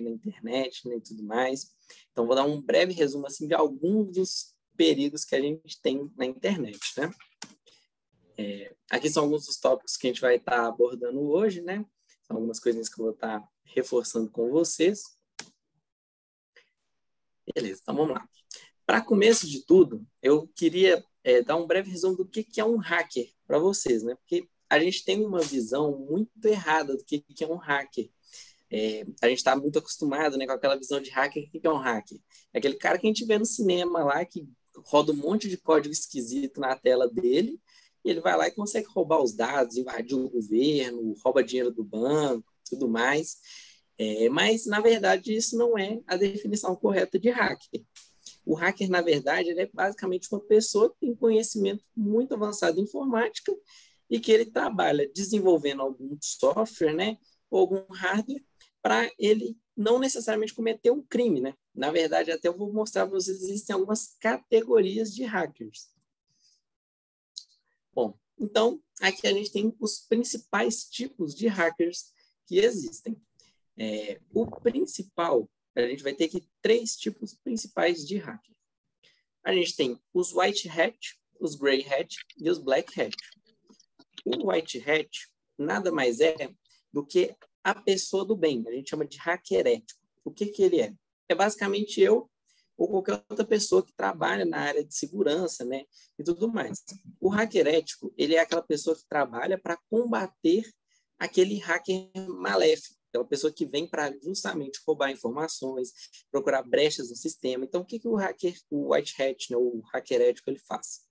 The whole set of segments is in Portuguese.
na internet né, e tudo mais. Então, vou dar um breve resumo assim, de alguns dos perigos que a gente tem na internet. Né? É, aqui são alguns dos tópicos que a gente vai estar abordando hoje, né? São algumas coisinhas que eu vou estar reforçando com vocês. Beleza, então vamos lá. Para começo de tudo, eu queria é, dar um breve resumo do que, que é um hacker para vocês, né? Porque a gente tem uma visão muito errada do que, que é um hacker. É, a gente está muito acostumado né, com aquela visão de hacker. O que, é um hacker? É aquele cara que a gente vê no cinema lá, que roda um monte de código esquisito na tela dele, e ele vai lá e consegue roubar os dados, invadir o governo, rouba dinheiro do banco, tudo mais. É, mas, na verdade, isso não é a definição correta de hacker. O hacker, na verdade, é basicamente uma pessoa que tem conhecimento muito avançado em informática e que ele trabalha desenvolvendo algum software, né, ou algum hardware para ele não necessariamente cometer um crime, né? Na verdade, até eu vou mostrar para vocês existem algumas categorias de hackers. Bom, então aqui a gente tem os principais tipos de hackers que existem. É, o principal, a gente vai ter aqui três tipos principais de hacker. A gente tem os white hat, os grey hat e os black hat. O white hat nada mais é do que a pessoa do bem. A gente chama de hacker ético. O que, que ele é? É basicamente eu ou qualquer outra pessoa que trabalha na área de segurança, né, e tudo mais. O hacker ético, ele é aquela pessoa que trabalha para combater aquele hacker maléfico, aquela pessoa que vem para justamente roubar informações, procurar brechas no sistema. Então, o que, que o hacker, o white hat, né, o hacker ético, ele faz?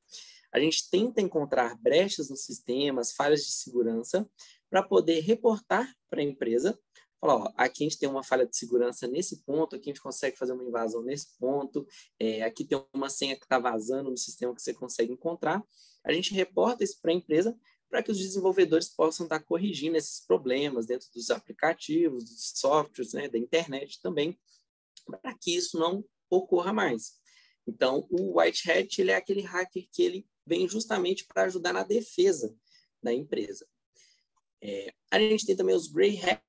A gente tenta encontrar brechas nos sistemas, falhas de segurança, para poder reportar para a empresa falar, ó, aqui a gente tem uma falha de segurança nesse ponto, aqui a gente consegue fazer uma invasão nesse ponto, é, aqui tem uma senha que está vazando no sistema que você consegue encontrar. A gente reporta isso para a empresa para que os desenvolvedores possam estar tá corrigindo esses problemas dentro dos aplicativos, dos softwares, né, da internet também, para que isso não ocorra mais. Então, o White Hat ele é aquele hacker que ele vem justamente para ajudar na defesa da empresa. É, a gente tem também os Grey Hat,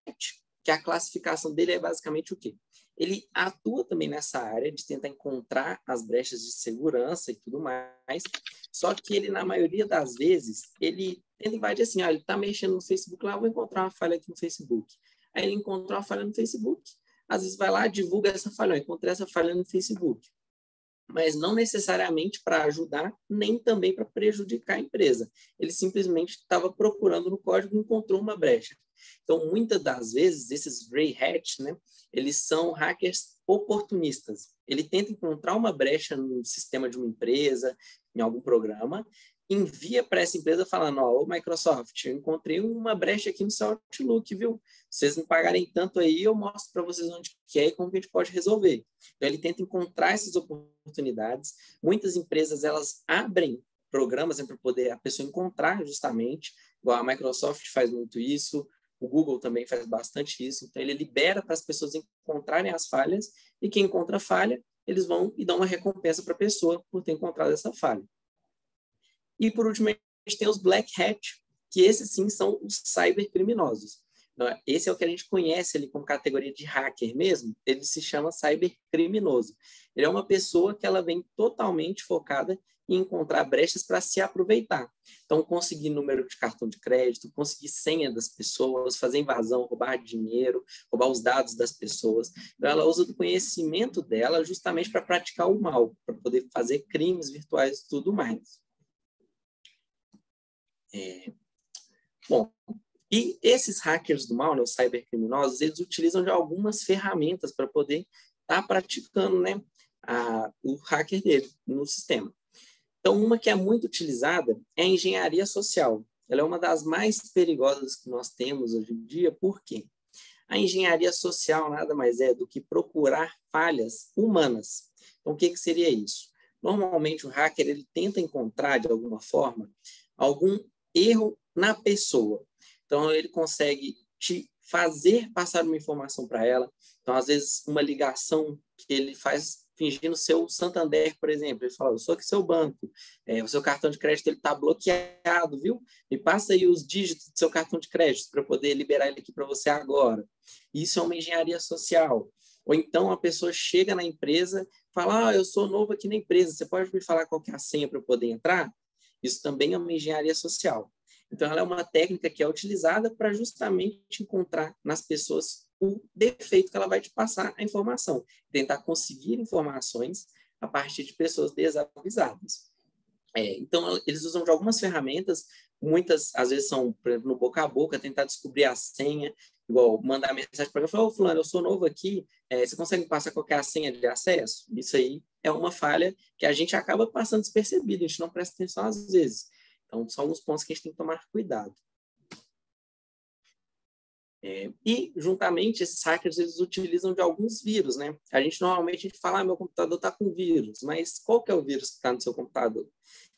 que a classificação dele é basicamente o quê? Ele atua também nessa área de tentar encontrar as brechas de segurança e tudo mais, só que ele, na maioria das vezes, ele tenta invadir assim, ah, ele está mexendo no Facebook, lá vou encontrar uma falha aqui no Facebook. Aí ele encontrou uma falha no Facebook, às vezes vai lá, divulga essa falha, encontrei essa falha no Facebook. Mas não necessariamente para ajudar, nem também para prejudicar a empresa. Ele simplesmente estava procurando no código e encontrou uma brecha. Então, muitas das vezes, esses grey hat, né, eles são hackers oportunistas. Ele tenta encontrar uma brecha no sistema de uma empresa, em algum programa, envia para essa empresa falando, ó, oh, Microsoft, eu encontrei uma brecha aqui no seu Outlook, viu? Se vocês me pagarem tanto aí, eu mostro para vocês onde que é e como que a gente pode resolver. Então, ele tenta encontrar essas oportunidades. Muitas empresas, elas abrem programas né, para poder a pessoa encontrar justamente, igual a Microsoft faz muito isso, o Google também faz bastante isso. Então, ele libera para as pessoas encontrarem as falhas e quem encontra falha, eles vão e dão uma recompensa para a pessoa por ter encontrado essa falha. E, por último, a gente tem os Black Hat, que esses sim são os cybercriminosos. Então, esse é o que a gente conhece ali como categoria de hacker mesmo, ele se chama cybercriminoso. Ele é uma pessoa que ela vem totalmente focada em encontrar brechas para se aproveitar. Então, conseguir número de cartão de crédito, conseguir senha das pessoas, fazer invasão, roubar dinheiro, roubar os dados das pessoas. Então, ela usa do conhecimento dela justamente para praticar o mal, para poder fazer crimes virtuais e tudo mais. É... Bom, e esses hackers do mal, né, os cybercriminosos, eles utilizam de algumas ferramentas para poder estar tá praticando né, a, o hacker dele no sistema. Então, uma que é muito utilizada é a engenharia social. Ela é uma das mais perigosas que nós temos hoje em dia, por quê? A engenharia social nada mais é do que procurar falhas humanas. Então, o que, que seria isso? Normalmente, o hacker ele tenta encontrar, de alguma forma, algum erro na pessoa. Então, ele consegue te fazer passar uma informação para ela. Então, às vezes, uma ligação que ele faz fingindo ser o Santander, por exemplo. Ele fala, eu sou aqui seu banco, é, o seu cartão de crédito está bloqueado, viu? Me passa aí os dígitos do seu cartão de crédito para poder liberar ele aqui para você agora. Isso é uma engenharia social. Ou então a pessoa chega na empresa, fala, ah, eu sou novo aqui na empresa, você pode me falar qual é a senha para eu poder entrar? Isso também é uma engenharia social. Então, ela é uma técnica que é utilizada para justamente encontrar nas pessoas o defeito que ela vai te passar a informação, tentar conseguir informações a partir de pessoas desavisadas. É, então, eles usam de algumas ferramentas, muitas às vezes são, por exemplo, no boca a boca, tentar descobrir a senha, igual mandar mensagem para alguém, falar, ô fulano, eu sou novo aqui, é, você consegue passar qualquer senha de acesso? Isso aí é uma falha que a gente acaba passando despercebido, a gente não presta atenção às vezes. Então, são alguns pontos que a gente tem que tomar cuidado. É, e, juntamente, esses hackers, eles utilizam de alguns vírus, né? A gente, normalmente, a gente fala, ah, meu computador está com vírus, mas qual que é o vírus que está no seu computador?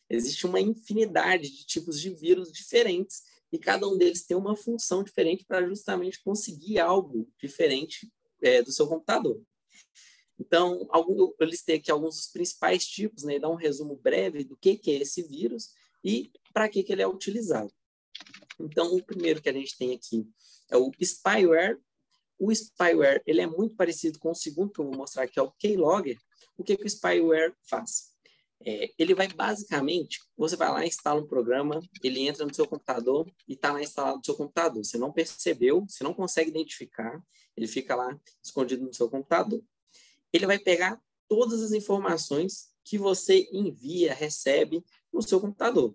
Existe uma infinidade de tipos de vírus diferentes e cada um deles tem uma função diferente para justamente conseguir algo diferente é, do seu computador. Então, algum, eu listei aqui alguns dos principais tipos, né? Dar um resumo breve do que, que é esse vírus e para que, que ele é utilizado. Então, o primeiro que a gente tem aqui é o spyware. O spyware ele é muito parecido com o segundo que eu vou mostrar, que é o Keylogger. O que, que o spyware faz? É, ele vai basicamente, você vai lá, instala um programa, ele entra no seu computador e está lá instalado no seu computador. Você não percebeu, você não consegue identificar, ele fica lá escondido no seu computador. Ele vai pegar todas as informações que você envia, recebe no seu computador.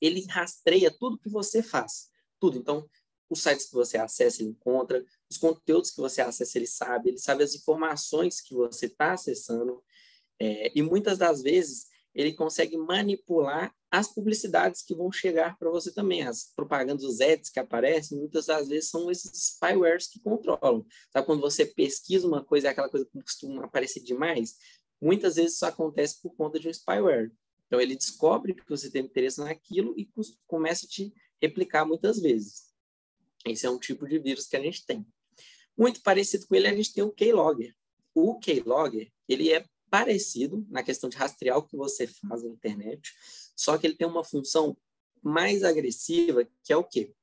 Ele rastreia tudo que você faz, tudo. Então, os sites que você acessa, ele encontra, os conteúdos que você acessa, ele sabe, ele sabe as informações que você está acessando, é, e muitas das vezes ele consegue manipular as publicidades que vão chegar para você também. As propagandas, os ads que aparecem, muitas das vezes são esses spywares que controlam. Sabe quando você pesquisa uma coisa, aquela coisa que costuma aparecer demais? Muitas vezes isso acontece por conta de um spyware. Então, ele descobre que você tem interesse naquilo e começa a te replicar muitas vezes. Esse é um tipo de vírus que a gente tem. Muito parecido com ele, a gente tem o Keylogger. O Keylogger, ele é parecido na questão de rastrear o que você faz na internet, só que ele tem uma função mais agressiva, que é o quê?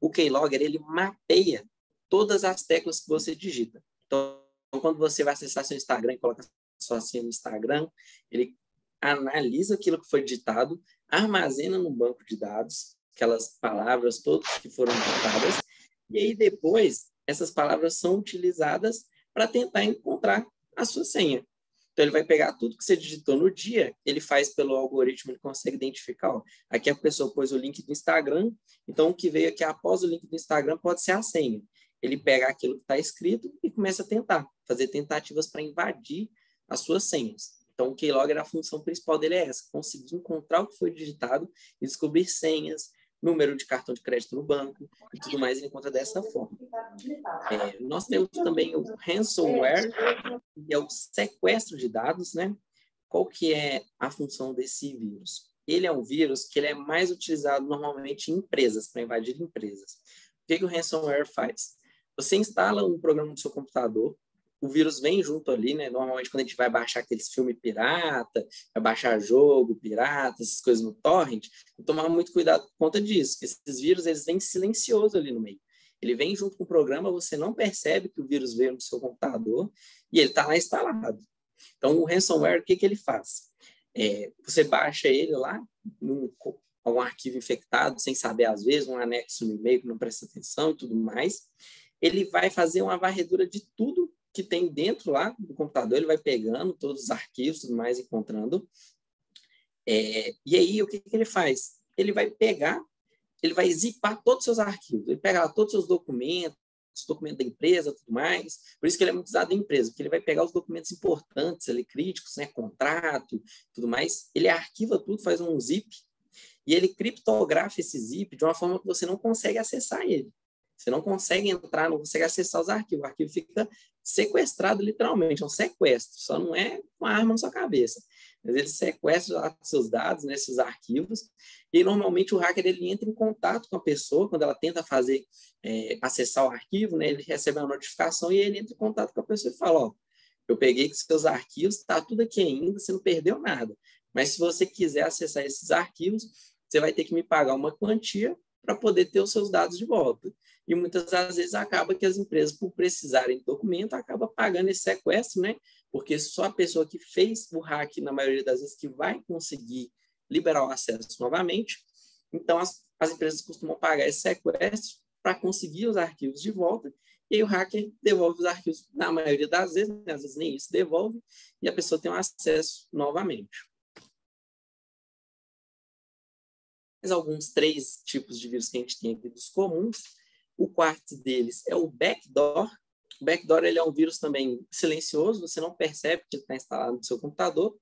O Keylogger, ele mapeia todas as teclas que você digita. Então, quando você vai acessar seu Instagram e coloca sua senha no Instagram, ele analisa aquilo que foi digitado, armazena no banco de dados, aquelas palavras todas que foram digitadas, e aí depois essas palavras são utilizadas para tentar encontrar a sua senha. Então ele vai pegar tudo que você digitou no dia, ele faz pelo algoritmo, ele consegue identificar. Ó, aqui a pessoa pôs o link do Instagram, então o que veio aqui após o link do Instagram pode ser a senha. Ele pega aquilo que está escrito e começa a tentar, fazer tentativas para invadir as suas senhas. Então, o Keylogger, a função principal dele é essa, conseguir encontrar o que foi digitado e descobrir senhas, número de cartão de crédito no banco e tudo mais, ele encontra dessa forma. É, nós temos também o ransomware, que é o sequestro de dados, né? Qual que é a função desse vírus? Ele é um vírus que ele é mais utilizado normalmente em empresas, para invadir empresas. O que, que o ransomware faz? Você instala um programa no seu computador, o vírus vem junto ali, né? Normalmente, quando a gente vai baixar aqueles filmes pirata, vai baixar jogo pirata, essas coisas no torrent, tomar muito cuidado por conta disso, que esses vírus, eles vêm silencioso ali no meio. Ele vem junto com o programa, você não percebe que o vírus veio no seu computador e ele está lá instalado. Então, o ransomware, o que, que ele faz? É, você baixa ele lá, num, algum arquivo infectado, sem saber, às vezes, um anexo no e-mail que não presta atenção e tudo mais. Ele vai fazer uma varredura de tudo que tem dentro lá do computador, ele vai pegando todos os arquivos, tudo mais, encontrando. É, e aí, o que, que ele faz? Ele vai pegar, ele vai zipar todos os seus arquivos, ele pega lá todos os seus documentos, os documentos da empresa, tudo mais. Por isso que ele é muito usado em empresa, porque ele vai pegar os documentos importantes, ali, críticos, né, contrato, tudo mais. Ele arquiva tudo, faz um zip e ele criptografa esse zip de uma forma que você não consegue acessar ele. Você não consegue entrar, não consegue acessar os arquivos. O arquivo fica sequestrado literalmente, é um sequestro, só não é uma arma na sua cabeça. Mas ele sequestra seus dados, né, arquivos, e normalmente o hacker ele entra em contato com a pessoa quando ela tenta fazer é, acessar o arquivo, né, ele recebe uma notificação e ele entra em contato com a pessoa e fala, ó, Eu peguei seus arquivos, está tudo aqui ainda, você não perdeu nada. Mas se você quiser acessar esses arquivos, você vai ter que me pagar uma quantia para poder ter os seus dados de volta. E muitas das vezes acaba que as empresas, por precisarem de documento, acaba pagando esse sequestro, né? Porque só a pessoa que fez o hack, na maioria das vezes, que vai conseguir liberar o acesso novamente. Então, as, as empresas costumam pagar esse sequestro para conseguir os arquivos de volta, e aí o hacker devolve os arquivos, na maioria das vezes, né? às vezes nem isso devolve, e a pessoa tem um acesso novamente. Mas alguns três tipos de vírus que a gente tem aqui dos comuns. O quarto deles é o backdoor. O backdoor ele é um vírus também silencioso, você não percebe que está instalado no seu computador.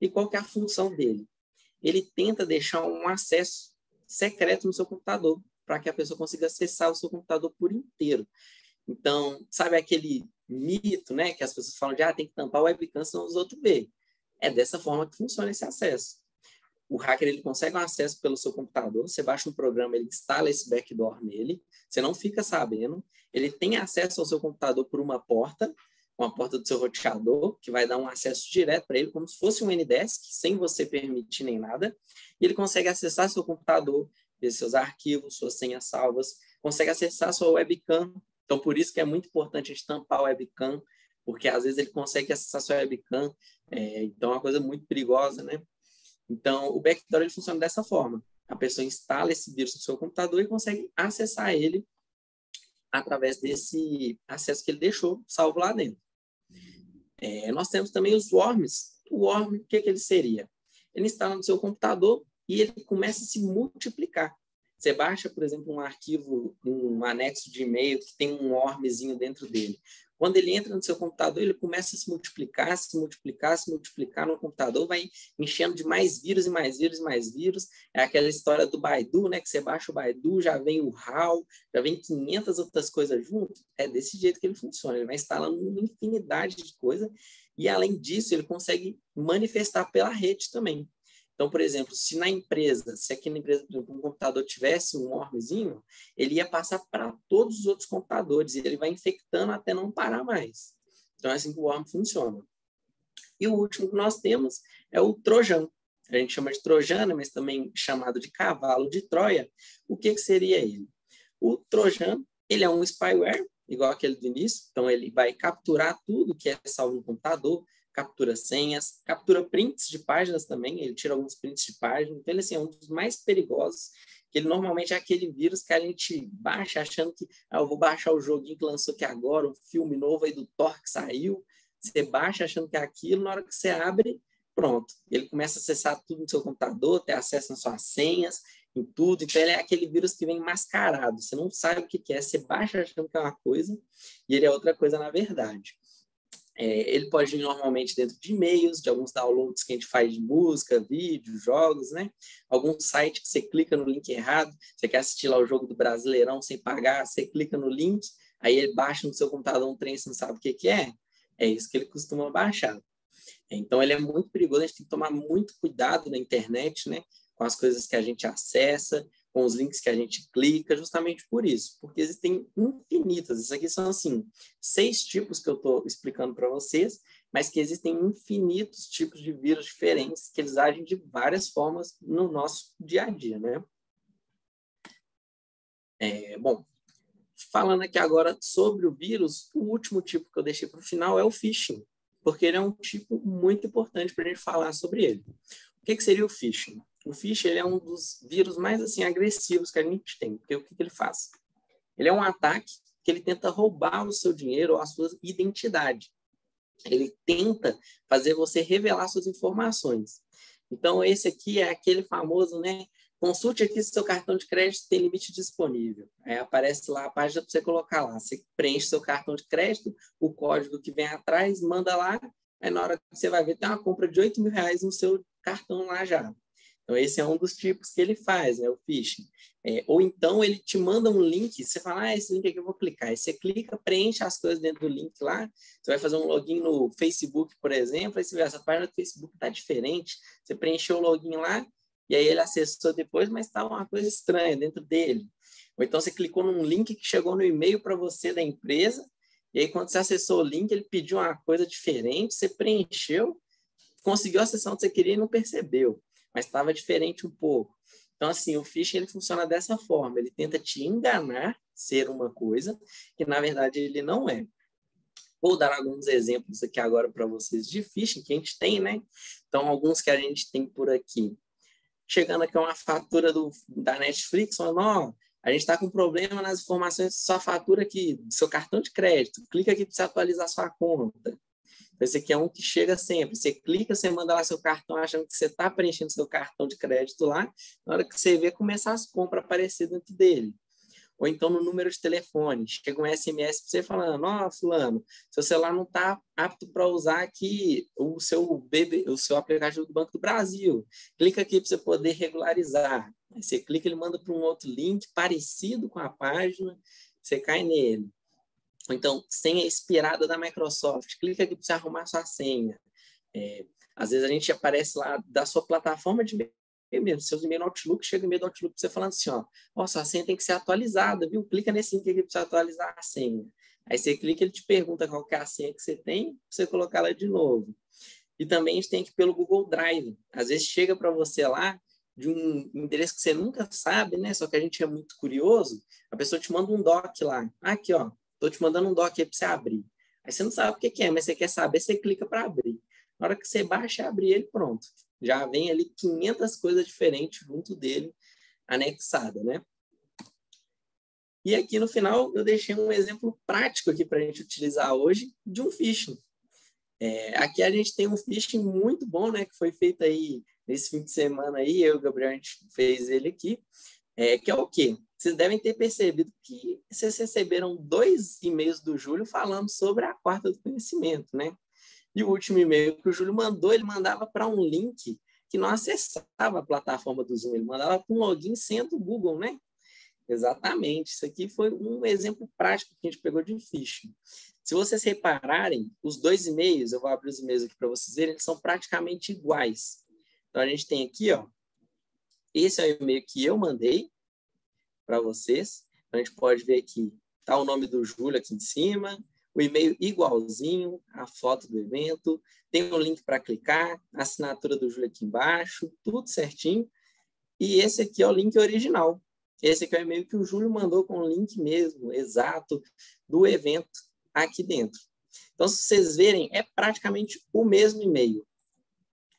E qual que é a função dele? Ele tenta deixar um acesso secreto no seu computador, para que a pessoa consiga acessar o seu computador por inteiro. Então, sabe aquele mito, né, que as pessoas falam de ah, tem que tampar o webcam senão os outros vê. É dessa forma que funciona esse acesso. O hacker ele consegue um acesso pelo seu computador, você baixa um programa, ele instala esse backdoor nele, você não fica sabendo, ele tem acesso ao seu computador por uma porta, uma porta do seu roteador, que vai dar um acesso direto para ele, como se fosse um Ndesk, sem você permitir nem nada, e ele consegue acessar seu computador, ver seus arquivos, suas senhas salvas, consegue acessar sua webcam. Então, por isso que é muito importante estampar o webcam, porque às vezes ele consegue acessar sua webcam, é, então é uma coisa muito perigosa, né? Então, o backdoor ele funciona dessa forma. A pessoa instala esse vírus no seu computador e consegue acessar ele através desse acesso que ele deixou salvo lá dentro. É, nós temos também os worms. O worm, o que, que ele seria? Ele instala no seu computador e ele começa a se multiplicar. Você baixa, por exemplo, um arquivo, um anexo de e-mail que tem um wormzinho dentro dele. Quando ele entra no seu computador, ele começa a se multiplicar, se multiplicar, se multiplicar no computador, vai enchendo de mais vírus e mais vírus e mais vírus. É aquela história do Baidu, né? Que você baixa o Baidu, já vem o HAL, já vem 500 outras coisas junto. É desse jeito que ele funciona. Ele vai instalando uma infinidade de coisas e, além disso, ele consegue manifestar pela rede também. Então, por exemplo, se na empresa, se aqui na empresa, um computador tivesse um wormzinho, ele ia passar para todos os outros computadores e ele vai infectando até não parar mais. Então, é assim que o worm funciona. E o último que nós temos é o trojan. A gente chama de trojano, mas também chamado de cavalo de Troia. O que, que seria ele? O trojan, ele é um spyware, igual aquele do início. Então, ele vai capturar tudo que é salvo no computador, captura senhas, captura prints de páginas também, ele tira alguns prints de páginas, então ele assim, é um dos mais perigosos, que ele normalmente é aquele vírus que a gente baixa achando que ah, eu vou baixar o joguinho que lançou aqui agora, um filme novo aí do Thor que saiu, você baixa achando que é aquilo, na hora que você abre, pronto, ele começa a acessar tudo no seu computador, ter acesso às suas senhas, em tudo, então ele é aquele vírus que vem mascarado, você não sabe o que é, você baixa achando que é uma coisa, e ele é outra coisa na verdade. É, ele pode vir normalmente dentro de e-mails, de alguns downloads que a gente faz de música, vídeo, jogos, né? Algum site que você clica no link errado, você quer assistir lá o jogo do Brasileirão sem pagar, você clica no link, aí ele baixa no seu computador um trem, você não sabe o que, que é. É isso que ele costuma baixar. Então, ele é muito perigoso, a gente tem que tomar muito cuidado na internet, né? Com as coisas que a gente acessa, com os links que a gente clica, justamente por isso, porque existem infinitas. Isso aqui são, assim, seis tipos que eu estou explicando para vocês, mas que existem infinitos tipos de vírus diferentes, que eles agem de várias formas no nosso dia a dia, né? É, bom, falando aqui agora sobre o vírus, o último tipo que eu deixei para o final é o phishing, porque ele é um tipo muito importante para a gente falar sobre ele. O que, que seria o phishing? O phishing ele é um dos vírus mais assim agressivos que a gente tem, porque o que, que ele faz? Ele é um ataque que ele tenta roubar o seu dinheiro ou a sua identidade. Ele tenta fazer você revelar suas informações. Então, esse aqui é aquele famoso, né? Consulte aqui se seu cartão de crédito tem limite disponível. Aí aparece lá a página para você colocar lá. Você preenche seu cartão de crédito, o código que vem atrás, manda lá. Aí na hora que você vai ver, tem uma compra de 8 mil reais no seu cartão lá já. Então, esse é um dos tipos que ele faz, né, o phishing. É, ou então, ele te manda um link, você fala, ah, esse link aqui eu vou clicar. Aí você clica, preenche as coisas dentro do link lá, você vai fazer um login no Facebook, por exemplo, aí você vê, essa página do Facebook está diferente, você preencheu o login lá, e aí ele acessou depois, mas está uma coisa estranha dentro dele. Ou então você clicou num link que chegou no e-mail para você da empresa, e E aí, quando você acessou o link, ele pediu uma coisa diferente, você preencheu, conseguiu a sessão que você queria e não percebeu, mas estava diferente um pouco. Então, assim, o phishing ele funciona dessa forma, ele tenta te enganar ser uma coisa que, na verdade, ele não é. Vou dar alguns exemplos aqui agora para vocês de phishing que a gente tem, né? Então, alguns que a gente tem por aqui. Chegando aqui uma fatura do, da Netflix, falando, ó, a gente está com problema nas informações de sua fatura aqui, do seu cartão de crédito. Clica aqui para você atualizar sua conta. Esse aqui é um que chega sempre. Você clica, você manda lá seu cartão, achando que você está preenchendo seu cartão de crédito lá. Na hora que você vê, começar as compras aparecer dentro dele. Ou então no número de telefone, chega um SMS para você falando: Ó, oh, Fulano, seu celular não está apto para usar aqui o seu, BB, o seu aplicativo do Banco do Brasil. Clica aqui para você poder regularizar. Aí você clica, ele manda para um outro link parecido com a página, você cai nele. Ou então, senha expirada da Microsoft. Clica aqui para você arrumar sua senha. É, às vezes a gente aparece lá da sua plataforma de e-mail mesmo. Seus e-mails no Outlook, chega e-mail do Outlook você falando assim, ó, ó, sua senha tem que ser atualizada, viu? Clica nesse link aqui para você atualizar a senha. Aí você clica, ele te pergunta qual é a senha que você tem, para você colocar ela de novo. E também a gente tem que pelo Google Drive. Às vezes chega para você lá de um endereço que você nunca sabe, né? Só que a gente é muito curioso. A pessoa te manda um doc lá. Aqui, ó. Estou te mandando um doc aí para você abrir. Aí você não sabe o que, que é, mas você quer saber, você clica para abrir. Na hora que você baixa, abre ele, pronto. Já vem ali 500 coisas diferentes junto dele, anexada, né? E aqui no final eu deixei um exemplo prático aqui para a gente utilizar hoje de um phishing. É, aqui a gente tem um phishing muito bom, né? Que foi feito aí nesse fim de semana aí, eu e o Gabriel a gente fez ele aqui. É, que é o quê? vocês devem ter percebido que vocês receberam dois e-mails do Júlio falando sobre a quarta do conhecimento, né? E o último e-mail que o Júlio mandou, ele mandava para um link que não acessava a plataforma do Zoom, ele mandava com um login sendo o Google, né? Exatamente. Isso aqui foi um exemplo prático que a gente pegou de phishing. Se vocês repararem, os dois e-mails, eu vou abrir os e-mails aqui para vocês verem, eles são praticamente iguais. Então, a gente tem aqui, ó, esse é o e-mail que eu mandei, para vocês. A gente pode ver que está o nome do Júlio aqui em cima, o e-mail igualzinho, a foto do evento, tem um link para clicar, a assinatura do Júlio aqui embaixo, tudo certinho. E esse aqui é o link original. Esse aqui é o e-mail que o Júlio mandou com o link mesmo, exato, do evento aqui dentro. Então, se vocês verem, é praticamente o mesmo e-mail.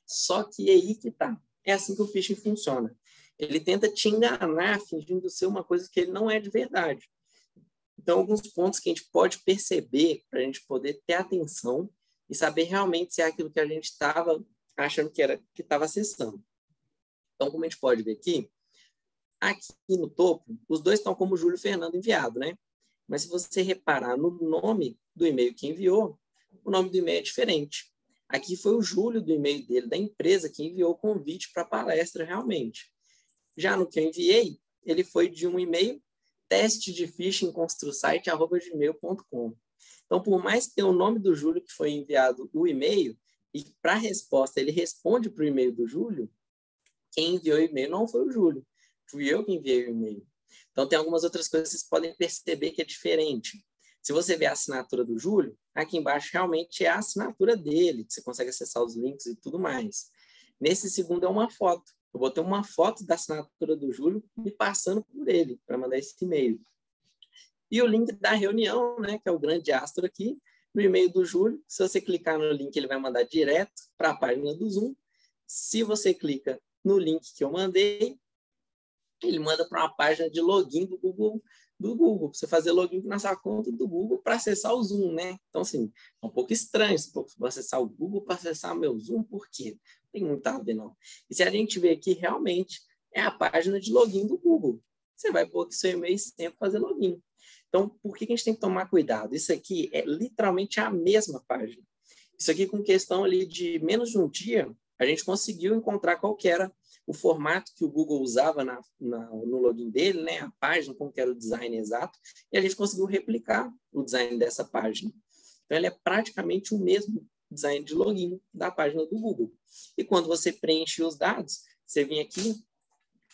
Só que é aí que tá. É assim que o phishing funciona. Ele tenta te enganar, fingindo ser uma coisa que ele não é de verdade. Então, alguns pontos que a gente pode perceber para a gente poder ter atenção e saber realmente se é aquilo que a gente estava achando que era que estava acessando. Então, como a gente pode ver aqui, aqui no topo, os dois estão como Júlio Fernando enviado, né? Mas se você reparar no nome do e-mail que enviou, o nome do e-mail é diferente. Aqui foi o Júlio do e-mail dele, da empresa, que enviou o convite para a palestra realmente. Já no que eu enviei, ele foi de um e-mail teste de phishing construsite@gmail.com. Então, por mais que tenha o nome do Júlio que foi enviado o e-mail e para a resposta ele responde para o e-mail do Júlio, quem enviou o e-mail não foi o Júlio, fui eu que enviei o e-mail. Então, tem algumas outras coisas que vocês podem perceber que é diferente. Se você ver a assinatura do Júlio, aqui embaixo realmente é a assinatura dele, que você consegue acessar os links e tudo mais. Nesse segundo é uma foto. Eu botei uma foto da assinatura do Júlio e passando por ele para mandar esse e-mail. E o link da reunião, né, que é o grande astro aqui, no e-mail do Júlio. Se você clicar no link, ele vai mandar direto para a página do Zoom. Se você clica no link que eu mandei, ele manda para uma página de login do Google, do Google, para você fazer login na sua conta do Google para acessar o Zoom, né? Então, assim, é um pouco estranho for acessar o Google para acessar meu Zoom, por quê? Tem muito a ver, não. E se a gente ver aqui, realmente, é a página de login do Google. Você vai pôr aqui seu e-mail sempre fazer login. Então, por que a gente tem que tomar cuidado? Isso aqui é literalmente a mesma página. Isso aqui, com questão ali de menos de um dia, a gente conseguiu encontrar qual que era o formato que o Google usava na, na, no login dele, né? a página, como que era o design exato, e a gente conseguiu replicar o design dessa página. Então, ele é praticamente o mesmo design de login da página do Google. E quando você preenche os dados, você vinha aqui,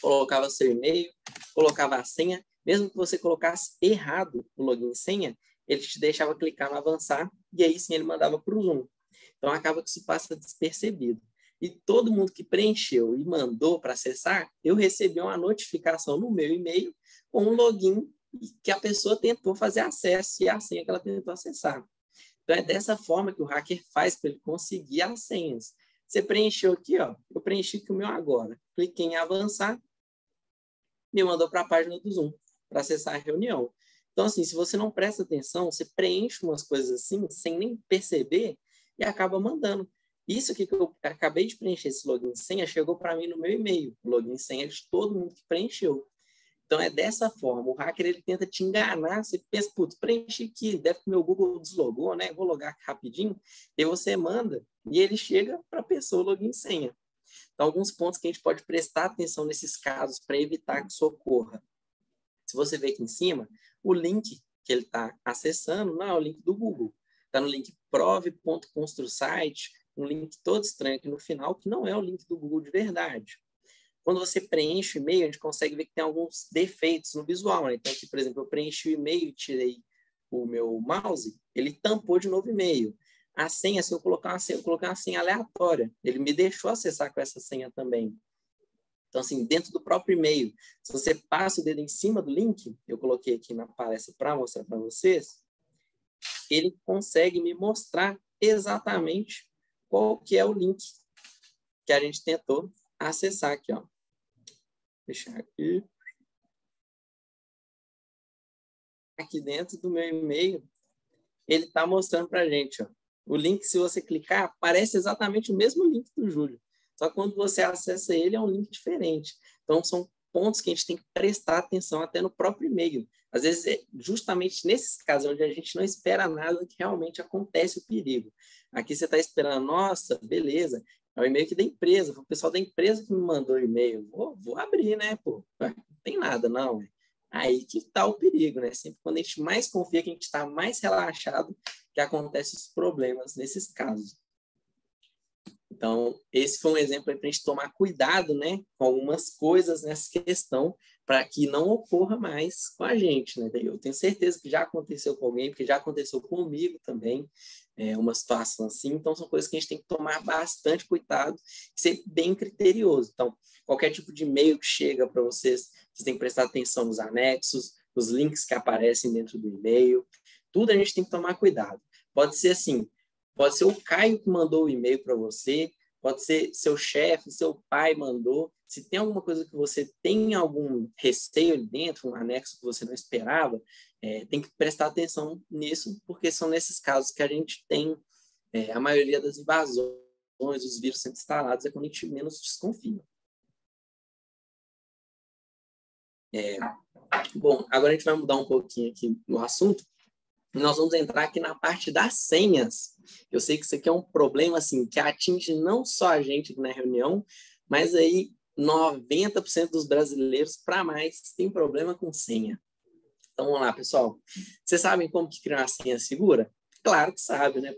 colocava seu e-mail, colocava a senha, mesmo que você colocasse errado o login e senha, ele te deixava clicar no avançar, e aí sim ele mandava para o Zoom. Então acaba que isso passa despercebido. E todo mundo que preencheu e mandou para acessar, eu recebi uma notificação no meu e-mail com um login que a pessoa tentou fazer acesso e a senha que ela tentou acessar. Então é dessa forma que o hacker faz para ele conseguir as senhas. Você preencheu aqui, ó. Eu preenchi aqui o meu agora. Cliquei em avançar, me mandou para a página do Zoom para acessar a reunião. Então, assim, se você não presta atenção, você preenche umas coisas assim, sem nem perceber, e acaba mandando. Isso aqui que eu acabei de preencher, esse login senha, chegou para mim no meu e-mail. Login senha de todo mundo que preencheu. Então, é dessa forma. O hacker, ele tenta te enganar. Você pensa, putz, preenchi aqui, deve que meu Google deslogou, né? Vou logar rapidinho. E você manda, e ele chega para a pessoa login e senha. Então, alguns pontos que a gente pode prestar atenção nesses casos para evitar que isso ocorra. Se você ver aqui em cima, o link que ele está acessando não é o link do Google. Está no link prove.construsite, um link todo estranho aqui no final, que não é o link do Google de verdade. Quando você preenche o e-mail, a gente consegue ver que tem alguns defeitos no visual. Né? Então, aqui, por exemplo, eu preenchi o e-mail e tirei o meu mouse, ele tampou de novo o e-mail. A senha, se eu colocar uma senha, eu coloquei uma senha aleatória. Ele me deixou acessar com essa senha também. Então, assim, dentro do próprio e-mail, se você passa o dedo em cima do link, eu coloquei aqui na palestra para mostrar para vocês, ele consegue me mostrar exatamente qual que é o link que a gente tentou acessar aqui, ó. Deixar aqui. Aqui dentro do meu e-mail, ele está mostrando para a gente, ó. O link, se você clicar, parece exatamente o mesmo link do Júlio. Só que quando você acessa ele, é um link diferente. Então, são pontos que a gente tem que prestar atenção até no próprio e-mail. Às vezes, é justamente nesses casos onde a gente não espera nada que realmente acontece o perigo. Aqui você está esperando, nossa, beleza, é o e-mail aqui da empresa, foi o pessoal da empresa que me mandou o e-mail. Vou, vou abrir, né? Pô, não tem nada, não. Aí que está o perigo, né? Sempre quando a gente mais confia, que a gente está mais relaxado, que acontecem os problemas nesses casos. Então, esse foi um exemplo para a gente tomar cuidado né, com algumas coisas nessa questão, para que não ocorra mais com a gente. Né? Eu tenho certeza que já aconteceu com alguém, porque já aconteceu comigo também, é, uma situação assim. Então, são coisas que a gente tem que tomar bastante cuidado e ser bem criterioso. Então, qualquer tipo de e-mail que chega para vocês, vocês têm que prestar atenção nos anexos, nos links que aparecem dentro do e-mail. Tudo a gente tem que tomar cuidado. Pode ser assim, Pode ser o Caio que mandou o e-mail para você, pode ser seu chefe, seu pai mandou. Se tem alguma coisa que você tem algum receio ali dentro, um anexo que você não esperava, é, tem que prestar atenção nisso, porque são nesses casos que a gente tem é, a maioria das invasões, os vírus sendo instalados, é quando a gente menos desconfia. É, bom, agora a gente vai mudar um pouquinho aqui no assunto nós vamos entrar aqui na parte das senhas. Eu sei que isso aqui é um problema assim que atinge não só a gente na reunião, mas aí 90% dos brasileiros para mais tem problema com senha. Então vamos lá, pessoal. Vocês sabem como que criar uma senha segura? Claro que sabe, né?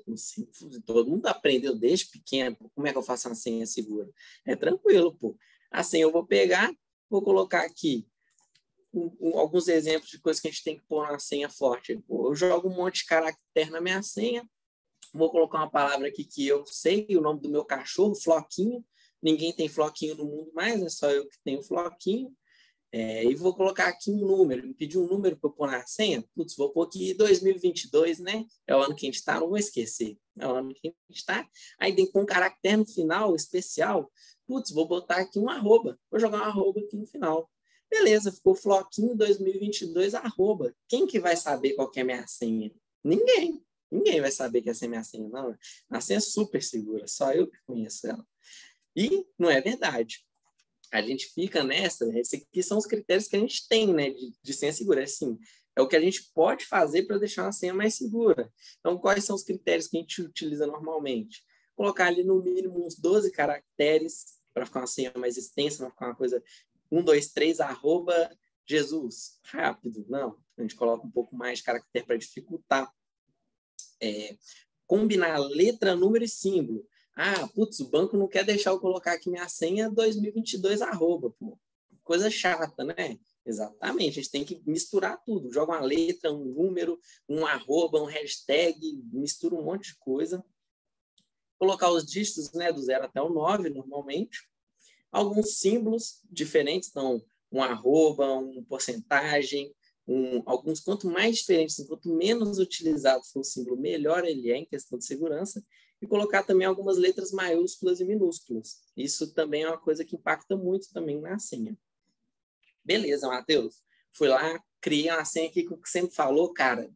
Todo mundo aprendeu desde pequeno. Como é que eu faço uma senha segura? É tranquilo, pô. A senha eu vou pegar, vou colocar aqui um, alguns exemplos de coisas que a gente tem que pôr na senha forte. Eu jogo um monte de caractere na minha senha, vou colocar uma palavra aqui que eu sei, o nome do meu cachorro, Floquinho. Ninguém tem Floquinho no mundo mais, é só eu que tenho Floquinho. É, e vou colocar aqui um número, me pediu um número para eu pôr na senha. Putz, vou pôr aqui 2022, né? É o ano que a gente está, não vou esquecer. É o ano que a gente está. Aí tem com um caractere no final especial. Putz, vou botar aqui um arroba. Vou jogar um arroba aqui no final. Beleza, ficou Floquinho 2022 arroba. Quem que vai saber qual é a minha senha? Ninguém. Ninguém vai saber que essa é minha senha, não. A senha é super segura, só eu que conheço ela. E não é verdade. A gente fica nessa, esses aqui são os critérios que a gente tem, né, de, de senha segura. É assim, é o que a gente pode fazer para deixar uma senha mais segura. Então, quais são os critérios que a gente utiliza normalmente? Colocar ali no mínimo uns 12 caracteres para ficar uma senha mais extensa, para ficar uma coisa um, dois, três, arroba Jesus. Rápido. Não, a gente coloca um pouco mais de caractere para dificultar. É, combinar letra, número e símbolo. Ah, putz, o banco não quer deixar eu colocar aqui minha senha 2022 arroba, pô. Coisa chata, né? Exatamente, a gente tem que misturar tudo. Joga uma letra, um número, um arroba, um hashtag, mistura um monte de coisa. Colocar os dígitos né, do zero até o 9, normalmente. Alguns símbolos diferentes, então, um arroba, um porcentagem, um, alguns, quanto mais diferentes, quanto menos utilizado for o símbolo, melhor ele é em questão de segurança. E colocar também algumas letras maiúsculas e minúsculas. Isso também é uma coisa que impacta muito também na senha. Beleza, Matheus. Fui lá, criei uma senha aqui que você sempre falou, cara.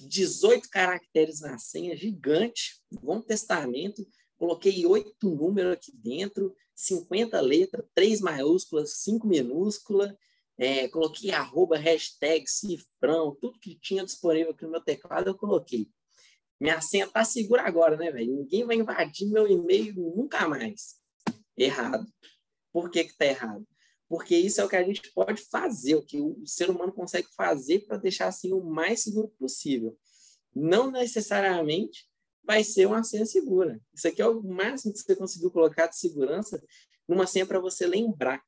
18 caracteres na senha, gigante, bom testamento. Coloquei oito números aqui dentro, 50 letras, três maiúsculas, cinco minúsculas. É, coloquei arroba, hashtag, cifrão, tudo que tinha disponível aqui no meu teclado eu coloquei. Minha senha tá segura agora, né, velho? Ninguém vai invadir meu e-mail nunca mais. Errado. Por que que tá errado? porque isso é o que a gente pode fazer, o que o ser humano consegue fazer para deixar assim o mais seguro possível. Não necessariamente vai ser uma senha segura. Isso aqui é o máximo que você conseguiu colocar de segurança numa senha para você lembrar.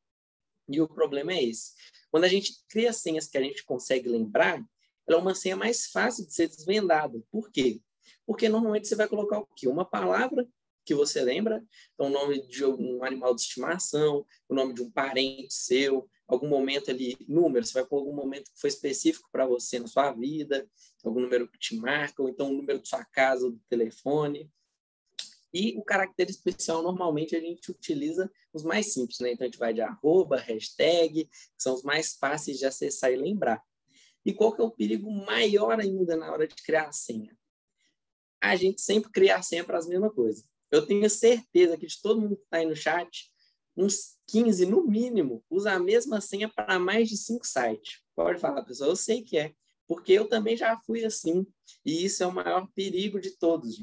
E o problema é esse. Quando a gente cria senhas que a gente consegue lembrar, ela é uma senha mais fácil de ser desvendada. Por quê? Porque normalmente você vai colocar o quê? Uma palavra que você lembra. Então, o nome de um animal de estimação, o nome de um parente seu, algum momento ali, número, você vai pôr algum momento que foi específico para você na sua vida, algum número que te marca, ou então o número de sua casa do telefone. E o caractere especial, normalmente, a gente utiliza os mais simples, né? Então, a gente vai de arroba, hashtag, que são os mais fáceis de acessar e lembrar. E qual que é o perigo maior ainda na hora de criar a senha? A gente sempre cria a senha para as mesmas coisas. Eu tenho certeza que de todo mundo que está aí no chat, uns 15 no mínimo, usa a mesma senha para mais de cinco sites. Pode falar, pessoal, eu sei que é, porque eu também já fui assim, e isso é o maior perigo de todos,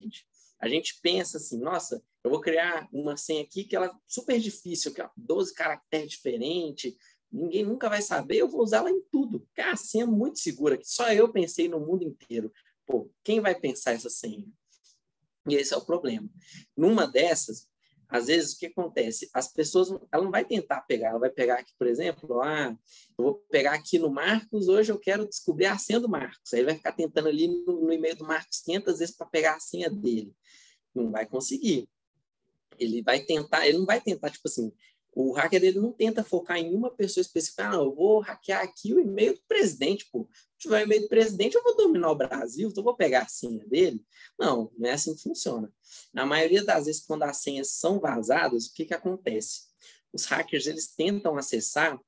gente. A gente pensa assim, nossa, eu vou criar uma senha aqui que ela é super difícil, que é 12 caracteres diferentes, ninguém nunca vai saber, eu vou usá-la em tudo, é a senha é muito segura, que só eu pensei no mundo inteiro. Pô, quem vai pensar essa senha? E esse é o problema. Numa dessas, às vezes o que acontece? As pessoas, ela não vai tentar pegar, ela vai pegar aqui, por exemplo, ah, eu vou pegar aqui no Marcos, hoje eu quero descobrir a senha do Marcos. Aí ele vai ficar tentando ali no, no e-mail do Marcos 500 vezes para pegar a senha dele. Não vai conseguir. Ele vai tentar, ele não vai tentar, tipo assim, o hacker ele não tenta focar em uma pessoa específica. Ah, eu vou hackear aqui o e-mail do presidente, pô. Se tiver o e-mail do presidente, eu vou dominar o Brasil, então eu vou pegar a senha dele. Não, não é assim que funciona. Na maioria das vezes, quando as senhas são vazadas, o que, que acontece? Os hackers eles tentam acessar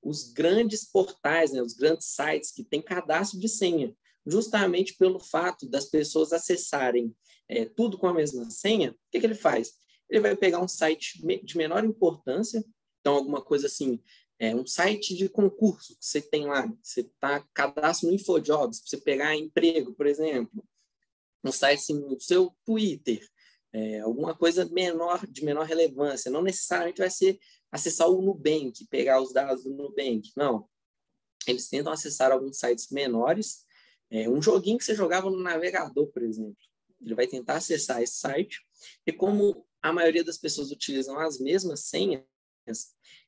os grandes portais, né, os grandes sites que têm cadastro de senha, justamente pelo fato das pessoas acessarem é, tudo com a mesma senha. O que, que ele faz? Ele vai pegar um site de menor importância, então alguma coisa assim, é um site de concurso que você tem lá, você está cadastro no InfoJobs, para você pegar emprego, por exemplo, um site assim, no seu Twitter, é, alguma coisa menor, de menor relevância, não necessariamente vai ser acessar o Nubank, pegar os dados do Nubank, não. Eles tentam acessar alguns sites menores, é, um joguinho que você jogava no navegador, por exemplo. Ele vai tentar acessar esse site, e como a maioria das pessoas utilizam as mesmas senhas,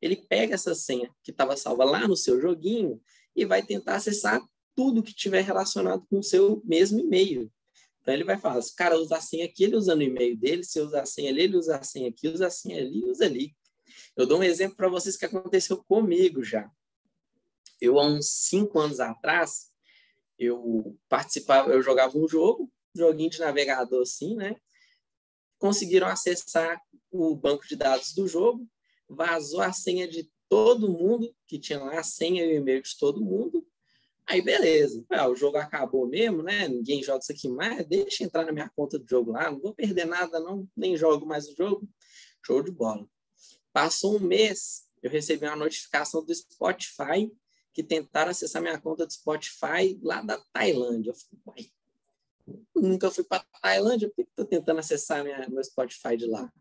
ele pega essa senha que estava salva lá no seu joguinho e vai tentar acessar tudo que tiver relacionado com o seu mesmo e-mail. Então ele vai falar, se o cara usa a senha aqui, ele usa no e-mail dele, se usa a senha ali, ele usa a senha aqui, usa a senha ali, usa ali. Eu dou um exemplo para vocês que aconteceu comigo já. Eu, há uns cinco anos atrás, eu participava, eu jogava um jogo, joguinho de navegador assim, né? Conseguiram acessar o banco de dados do jogo, vazou a senha de todo mundo, que tinha lá a senha e o e-mail de todo mundo. Aí, beleza. Ah, o jogo acabou mesmo, né? Ninguém joga isso aqui mais. Deixa entrar na minha conta do jogo lá. Não vou perder nada, não. Nem jogo mais o jogo. Show de bola. Passou um mês, eu recebi uma notificação do Spotify que tentaram acessar minha conta do Spotify lá da Tailândia. Eu falei, nunca fui para Tailândia, por que estou tentando acessar minha, meu Spotify de lá?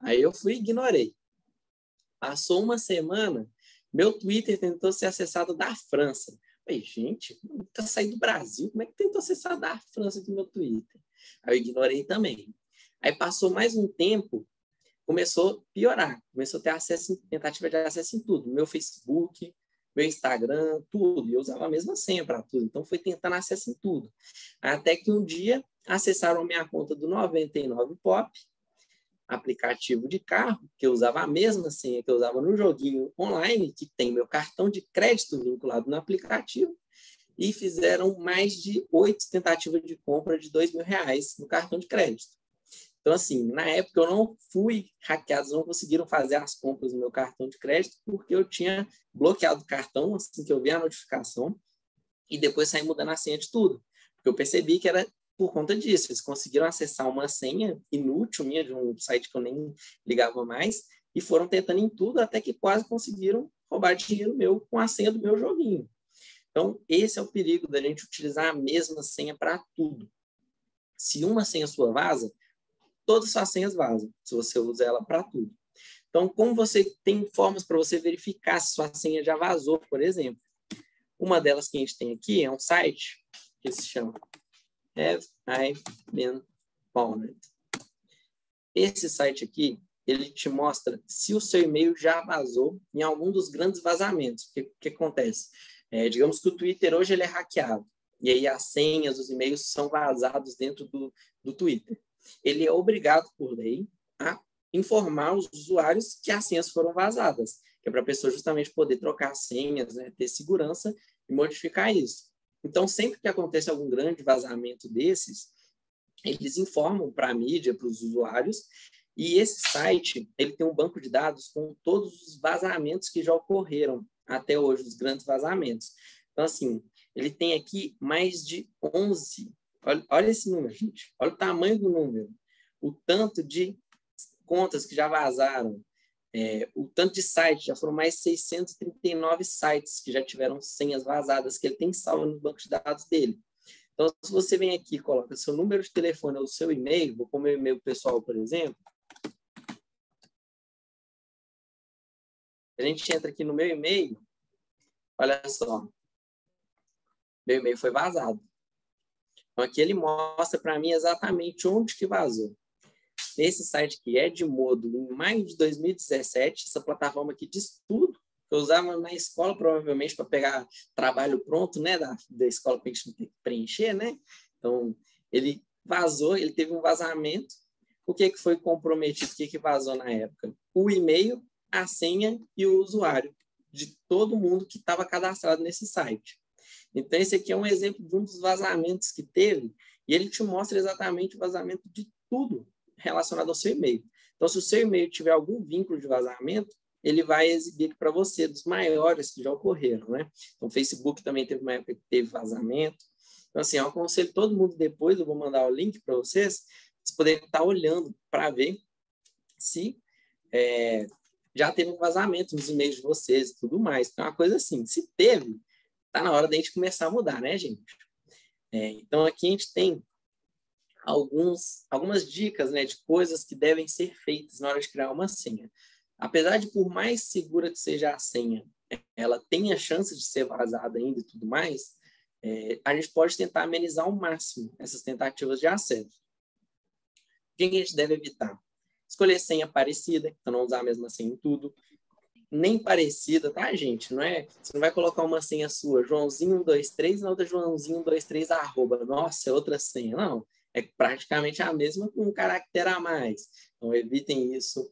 Aí eu fui e ignorei. Passou uma semana, meu Twitter tentou ser acessado da França. Falei, gente, nunca saí do Brasil, como é que tentou acessar da França do meu Twitter? Aí eu ignorei também. Aí passou mais um tempo, começou a piorar, começou a ter acesso, tentativa de acesso em tudo, meu Facebook, meu Instagram, tudo. E eu usava a mesma senha para tudo. Então, foi tentando acesso em tudo. Até que um dia acessaram minha conta do 99 Pop, aplicativo de carro, que eu usava a mesma senha que eu usava no joguinho online, que tem meu cartão de crédito vinculado no aplicativo, e fizeram mais de oito tentativas de compra de dois mil reais no cartão de crédito. Então, assim, na época eu não fui hackeado, não conseguiram fazer as compras no meu cartão de crédito, porque eu tinha bloqueado o cartão assim que eu vi a notificação, e depois saí mudando a senha de tudo. Porque eu percebi que era por conta disso. Eles conseguiram acessar uma senha inútil minha de um site que eu nem ligava mais e foram tentando em tudo até que quase conseguiram roubar dinheiro meu com a senha do meu joguinho. Então, esse é o perigo da gente utilizar a mesma senha para tudo. Se uma senha sua vaza, todas as suas senhas vazam, se você usa ela para tudo. Então, como você tem formas para você verificar se sua senha já vazou, por exemplo? Uma delas que a gente tem aqui é um site que se chama Have I Been Found? Esse site aqui, ele te mostra se o seu e-mail já vazou em algum dos grandes vazamentos. O que, que acontece? É, digamos que o Twitter hoje ele é hackeado, e aí as senhas, os e-mails são vazados dentro do, do Twitter. Ele é obrigado, por lei, a informar os usuários que as senhas foram vazadas, que é para a pessoa justamente poder trocar senhas, né, ter segurança e modificar isso. Então, sempre que acontece algum grande vazamento desses, eles informam para a mídia, para os usuários, e esse site ele tem um banco de dados com todos os vazamentos que já ocorreram até hoje, os grandes vazamentos. Então, assim, ele tem aqui mais de 11. Olha, olha esse número, gente. Olha o tamanho do número. O tanto de contas que já vazaram, é, o tanto de sites, já foram mais 639 sites que já tiveram senhas vazadas, que ele tem salvo no banco de dados dele. Então, se você vem aqui e coloca seu número de telefone ou seu e-mail, vou pôr meu e-mail pessoal, por exemplo. A gente entra aqui no meu e-mail, olha só. Meu e-mail foi vazado. Então, aqui ele mostra para mim exatamente onde que vazou. Esse site que é de Modo, em maio de 2017, essa plataforma aqui diz tudo eu usava na escola, provavelmente, para pegar trabalho pronto, né, da, da escola para a gente preencher, né? Então, ele vazou, ele teve um vazamento. O que, que foi comprometido? O que, que vazou na época? O e-mail, a senha e o usuário de todo mundo que estava cadastrado nesse site. Então, esse aqui é um exemplo de um dos vazamentos que teve, e ele te mostra exatamente o vazamento de tudo relacionado ao seu e-mail. Então, se o seu e-mail tiver algum vínculo de vazamento, ele vai exibir para você dos maiores que já ocorreram, né? Então, o Facebook também teve uma época que teve vazamento. Então, assim, eu aconselho todo mundo depois, eu vou mandar o link para vocês, vocês poderem estar olhando para ver se é, já teve um vazamento nos e-mails de vocês e tudo mais. Então, é uma coisa assim, se teve, tá na hora da gente começar a mudar, né, gente? É, então, aqui a gente tem alguns, algumas dicas né, de coisas que devem ser feitas na hora de criar uma senha. Apesar de, por mais segura que seja a senha, ela tem a chance de ser vazada ainda e tudo mais, é, a gente pode tentar amenizar ao máximo essas tentativas de acesso. O que a gente deve evitar? Escolher senha parecida, então não usar a mesma senha em tudo. Nem parecida, tá, gente? Não é? Você não vai colocar uma senha sua, Joãozinho123, na outra Joãozinho123, arroba. Nossa, é outra senha. Não é praticamente a mesma com um caractere a mais. Então, evitem isso.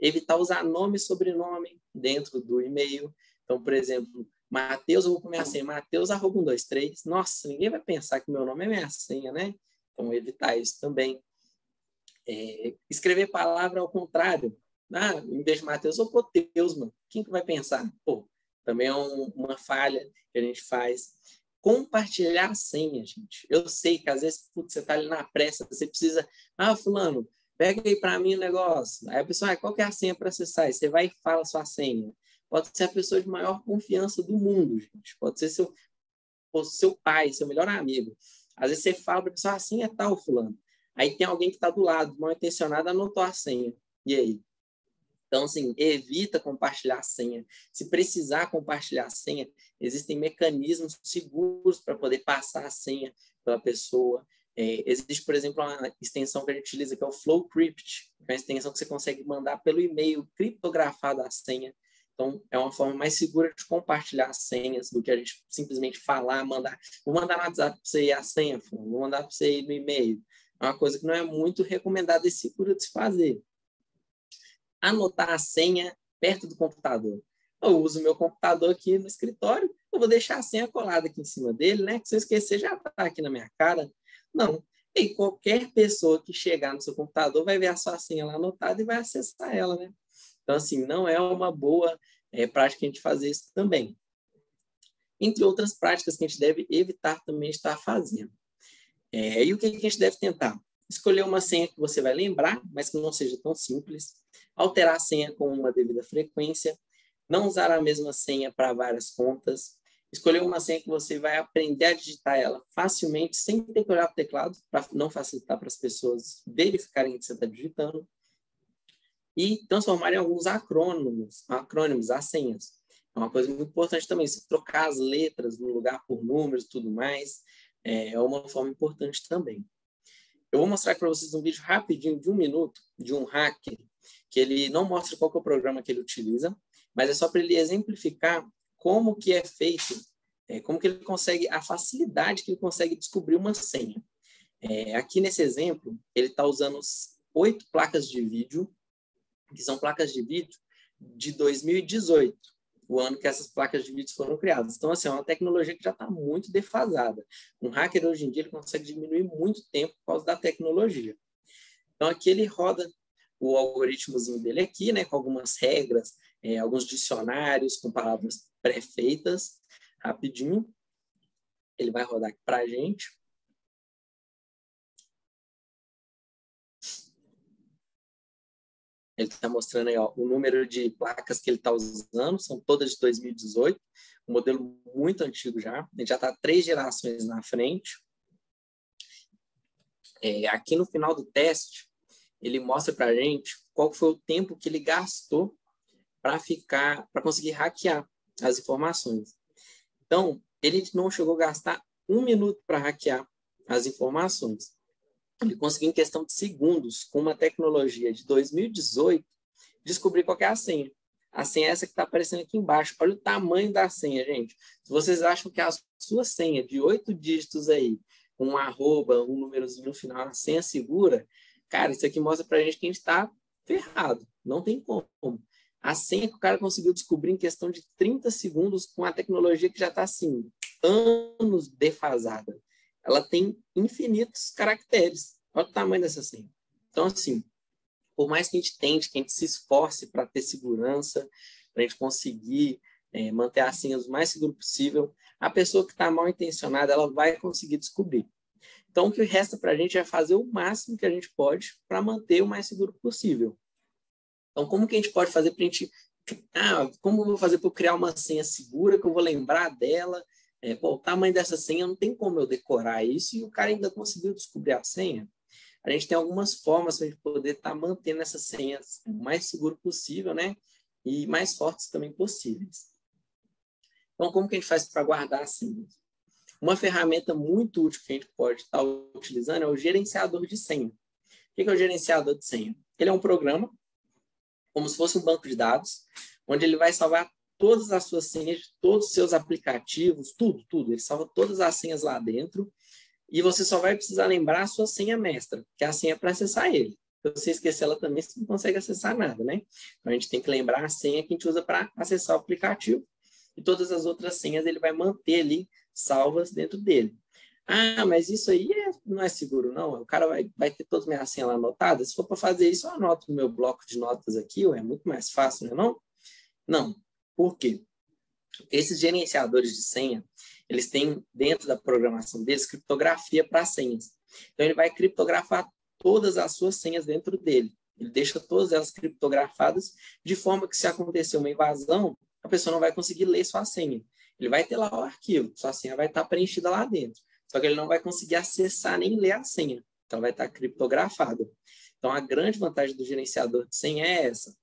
Evitar usar nome e sobrenome dentro do e-mail. Então, por exemplo, Mateus, eu vou comer a senha, Mateus, arroba 123. Nossa, ninguém vai pensar que meu nome é minha senha, né? Então, evitar isso também. É, escrever palavra ao contrário. Ah, em vez de Mateus, eu vou Teus, mano. Quem que vai pensar? Pô, também é um, uma falha que a gente faz compartilhar a senha, gente. Eu sei que às vezes putz, você está ali na pressa, você precisa, ah, fulano, pega aí para mim o negócio. Aí a pessoa, ah, qual que é a senha para acessar? Aí você vai e fala a sua senha. Pode ser a pessoa de maior confiança do mundo, gente. Pode ser seu, seu pai, seu melhor amigo. Às vezes você fala para a pessoa, a senha é tal, fulano. Aí tem alguém que está do lado, mal intencionado, anotou a senha. E aí? Então, assim, evita compartilhar senha. Se precisar compartilhar senha, existem mecanismos seguros para poder passar a senha pela pessoa. É, existe, por exemplo, uma extensão que a gente utiliza que é o Flow Crypt, que é uma extensão que você consegue mandar pelo e-mail criptografado a senha. Então, é uma forma mais segura de compartilhar senhas do que a gente simplesmente falar, mandar. Vou mandar no WhatsApp para você ir a senha, vou mandar para você ir no e-mail. É uma coisa que não é muito recomendada e segura de se fazer. Anotar a senha perto do computador. Eu uso meu computador aqui no escritório, eu vou deixar a senha colada aqui em cima dele, né? Que se eu esquecer, já está aqui na minha cara. Não. E qualquer pessoa que chegar no seu computador vai ver a sua senha lá anotada e vai acessar ela, né? Então, assim, não é uma boa é, prática a gente fazer isso também. Entre outras práticas que a gente deve evitar também estar fazendo. É, e o que a gente deve tentar? Escolher uma senha que você vai lembrar, mas que não seja tão simples. Alterar a senha com uma devida frequência. Não usar a mesma senha para várias contas. Escolher uma senha que você vai aprender a digitar ela facilmente, sem ter que olhar para o teclado, para não facilitar para as pessoas verificarem que você está digitando e transformar em alguns acrônimos, acrônimos, as senhas. É uma coisa muito importante também, se trocar as letras no lugar por números tudo mais, é uma forma importante também. Eu vou mostrar para vocês um vídeo rapidinho de um minuto de um hacker, que ele não mostra qual é o programa que ele utiliza, mas é só para ele exemplificar como que é feito, é, como que ele consegue, a facilidade que ele consegue descobrir uma senha. É, aqui nesse exemplo, ele está usando oito placas de vídeo que são placas de vídeo de 2018, o ano que essas placas de vídeo foram criadas. Então, assim, é uma tecnologia que já está muito defasada. Um hacker, hoje em dia, ele consegue diminuir muito tempo por causa da tecnologia. Então, aqui ele roda o algoritmozinho dele aqui, né, com algumas regras, é, alguns dicionários com palavras pré-feitas, rapidinho. Ele vai rodar aqui para a gente. Ele está mostrando aí ó, o número de placas que ele está usando, são todas de 2018, um modelo muito antigo já, ele já está três gerações na frente. É, aqui no final do teste, ele mostra para a gente qual foi o tempo que ele gastou para ficar, para conseguir hackear as informações. Então, ele não chegou a gastar um minuto para hackear as informações ele conseguiu, em questão de segundos, com uma tecnologia de 2018, descobrir qual é a senha. A senha é essa que está aparecendo aqui embaixo. Olha o tamanho da senha, gente. Se vocês acham que a sua senha de oito dígitos aí, um arroba, um númerozinho no final, a senha segura, cara, isso aqui mostra para a gente que a gente está ferrado. Não tem como. A senha que o cara conseguiu descobrir em questão de 30 segundos com a tecnologia que já está assim, anos defasada ela tem infinitos caracteres. Olha o tamanho dessa senha. Então, assim, por mais que a gente tente, que a gente se esforce para ter segurança, para a gente conseguir é, manter as senhas o mais seguro possível, a pessoa que está mal intencionada, ela vai conseguir descobrir. Então, o que resta para a gente é fazer o máximo que a gente pode para manter o mais seguro possível. Então, como que a gente pode fazer para a gente... Ah, como eu vou fazer para criar uma senha segura, que eu vou lembrar dela, é, pô, o tamanho dessa senha não tem como eu decorar isso e o cara ainda conseguiu descobrir a senha. A gente tem algumas formas gente poder estar tá mantendo essas senhas o mais seguro possível, né? E mais fortes também possíveis. Então, como que a gente faz para guardar as senhas? Uma ferramenta muito útil que a gente pode estar tá utilizando é o gerenciador de senha. O que é o gerenciador de senha? Ele é um programa, como se fosse um banco de dados, onde ele vai salvar todas as suas senhas, todos os seus aplicativos, tudo, tudo. Ele salva todas as senhas lá dentro e você só vai precisar lembrar a sua senha mestra, que é a senha para acessar ele. Se você esquecer ela também, você não consegue acessar nada, né? Então, a gente tem que lembrar a senha que a gente usa para acessar o aplicativo e todas as outras senhas ele vai manter ali salvas dentro dele. Ah, mas isso aí é, não é seguro, não. O cara vai, vai ter todas as minhas senhas lá anotadas. Se for para fazer isso, eu anoto no meu bloco de notas aqui, é muito mais fácil, não é não? Não. Por quê? Esses gerenciadores de senha, eles têm dentro da programação deles criptografia para senhas. Então ele vai criptografar todas as suas senhas dentro dele. Ele deixa todas elas criptografadas de forma que se acontecer uma invasão, a pessoa não vai conseguir ler sua senha. Ele vai ter lá o arquivo, sua senha vai estar preenchida lá dentro. Só que ele não vai conseguir acessar nem ler a senha. Então vai estar criptografada. Então a grande vantagem do gerenciador de senha é essa.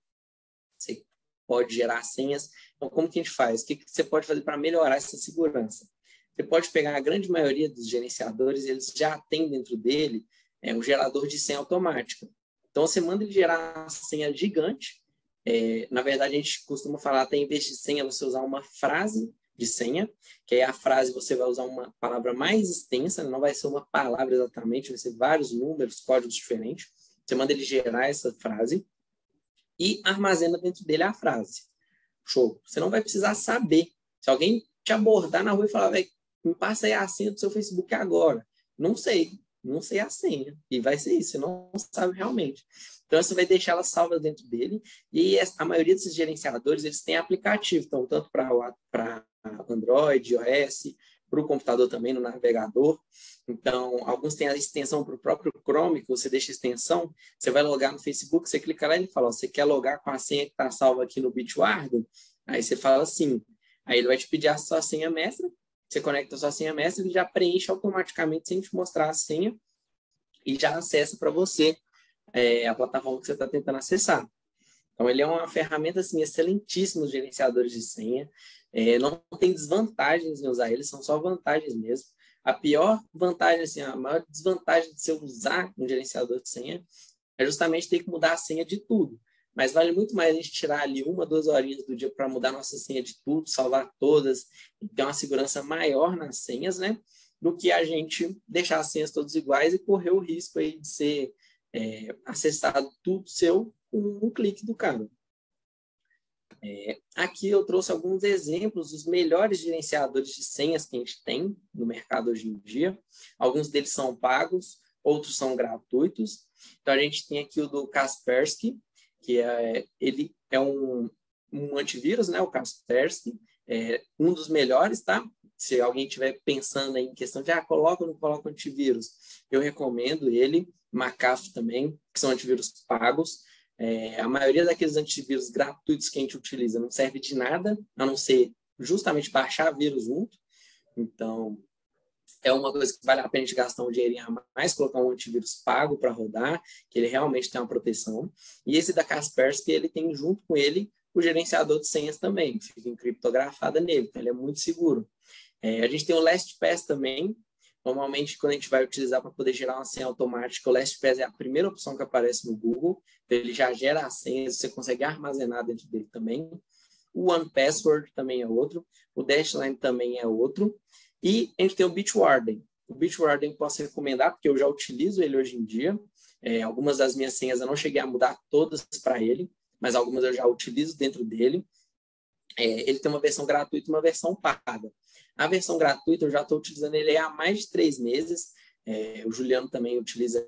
Pode gerar senhas. Então, como que a gente faz? O que, que você pode fazer para melhorar essa segurança? Você pode pegar a grande maioria dos gerenciadores, eles já têm dentro dele é, um gerador de senha automática. Então, você manda ele gerar uma senha gigante É, na verdade, a gente costuma falar até em vez de senha, você usar uma frase de senha, que aí a frase você vai usar uma palavra mais extensa, não vai ser uma palavra exatamente, vai ser vários números, códigos diferentes. Você manda ele gerar essa frase e armazena dentro dele a frase. Show. Você não vai precisar saber. Se alguém te abordar na rua e falar, me passa aí a senha do seu Facebook agora. Não sei, não sei a senha. E vai ser isso, você não sabe realmente. Então, você vai deixar elas salvas dentro dele. E a maioria desses gerenciadores, eles têm aplicativo, então, tanto para Android, iOS, para o computador também, no navegador. Então, alguns têm a extensão para o próprio Chrome, que você deixa a extensão, você vai logar no Facebook, você clica lá e ele fala, você quer logar com a senha que está salva aqui no Bitwarden? Aí você fala sim. Aí ele vai te pedir a sua senha mestra, você conecta a sua senha mestra, ele já preenche automaticamente sem te mostrar a senha e já acessa para você é, a plataforma que você está tentando acessar. Então, ele é uma ferramenta assim, excelentíssima, os gerenciadores de senha. É, não tem desvantagens em usar eles, são só vantagens mesmo. A pior vantagem, assim, a maior desvantagem de você usar um gerenciador de senha é justamente ter que mudar a senha de tudo. Mas vale muito mais a gente tirar ali uma, duas horinhas do dia para mudar nossa senha de tudo, salvar todas, e ter uma segurança maior nas senhas, né? Do que a gente deixar as senhas todas iguais e correr o risco aí de ser é, acessado tudo seu com um clique do cara. É, aqui eu trouxe alguns exemplos dos melhores gerenciadores de senhas que a gente tem no mercado hoje em dia. Alguns deles são pagos, outros são gratuitos. Então a gente tem aqui o do Kaspersky, que é ele é um, um antivírus, né? O Kaspersky, é um dos melhores, tá? Se alguém estiver pensando em questão de ah, coloca ou não coloca antivírus, eu recomendo ele. McAfee também, que são antivírus pagos. É, a maioria daqueles antivírus gratuitos que a gente utiliza não serve de nada, a não ser justamente baixar vírus junto. Então, é uma coisa que vale a pena a gente gastar um dinheirinho a mais, colocar um antivírus pago para rodar, que ele realmente tem uma proteção. E esse da Kaspersky, ele tem junto com ele o gerenciador de senhas também, fica encriptografada nele, então ele é muito seguro. É, a gente tem o LastPass também, Normalmente, quando a gente vai utilizar para poder gerar uma senha automática, o LastPass é a primeira opção que aparece no Google. Então, ele já gera a senha, você consegue armazenar dentro dele também. O OnePassword também é outro. O Dashline também é outro. E a gente tem o Bitwarden. O Bitwarden posso recomendar, porque eu já utilizo ele hoje em dia. É, algumas das minhas senhas eu não cheguei a mudar todas para ele, mas algumas eu já utilizo dentro dele. É, ele tem uma versão gratuita e uma versão paga. A versão gratuita eu já estou utilizando ele há mais de três meses. É, o Juliano também utiliza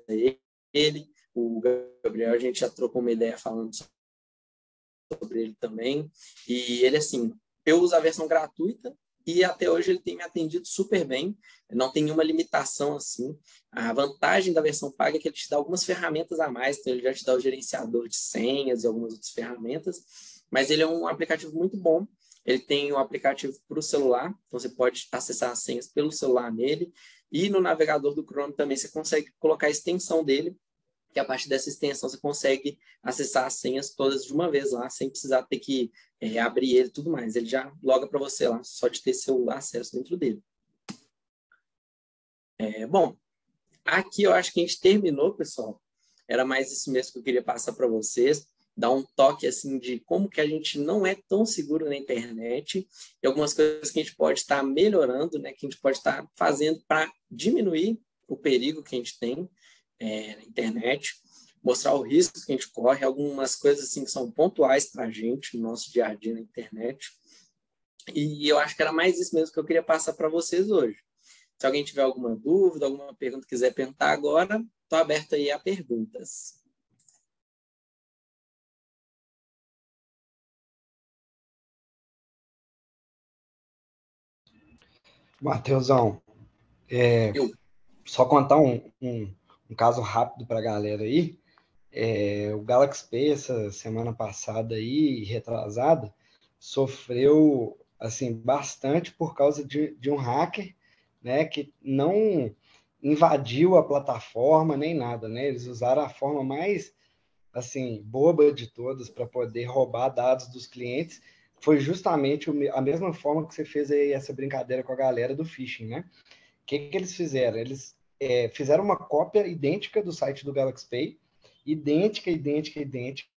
ele. O Gabriel, a gente já trocou uma ideia falando sobre ele também. E ele, assim, eu uso a versão gratuita e até hoje ele tem me atendido super bem. Não tem nenhuma limitação assim. A vantagem da versão paga é que ele te dá algumas ferramentas a mais. Então, ele já te dá o gerenciador de senhas e algumas outras ferramentas. Mas ele é um aplicativo muito bom ele tem um aplicativo para o celular, então você pode acessar as senhas pelo celular nele. E no navegador do Chrome também você consegue colocar a extensão dele, que a partir dessa extensão você consegue acessar as senhas todas de uma vez lá, sem precisar ter que é, abrir ele e tudo mais. Ele já loga para você lá, só de ter seu acesso dentro dele. É, bom, aqui eu acho que a gente terminou, pessoal. Era mais isso mesmo que eu queria passar para vocês dar um toque assim de como que a gente não é tão seguro na internet e algumas coisas que a gente pode estar melhorando, né, que a gente pode estar fazendo para diminuir o perigo que a gente tem é, na internet, mostrar o risco que a gente corre, algumas coisas assim que são pontuais para a gente no nosso dia a dia na internet. E eu acho que era mais isso mesmo que eu queria passar para vocês hoje. Se alguém tiver alguma dúvida, alguma pergunta quiser perguntar agora, estou aberto aí a perguntas. Matheusão, é, só contar um, um, um caso rápido para a galera aí. É, o Galaxy Pay, essa semana passada aí, retrasada, sofreu assim bastante por causa de, de um hacker né, que não invadiu a plataforma nem nada, né? Eles usaram a forma mais assim boba de todas para poder roubar dados dos clientes foi justamente a mesma forma que você fez aí essa brincadeira com a galera do phishing, né? O que, que eles fizeram? Eles é, fizeram uma cópia idêntica do site do Galaxy Pay, idêntica, idêntica, idêntica,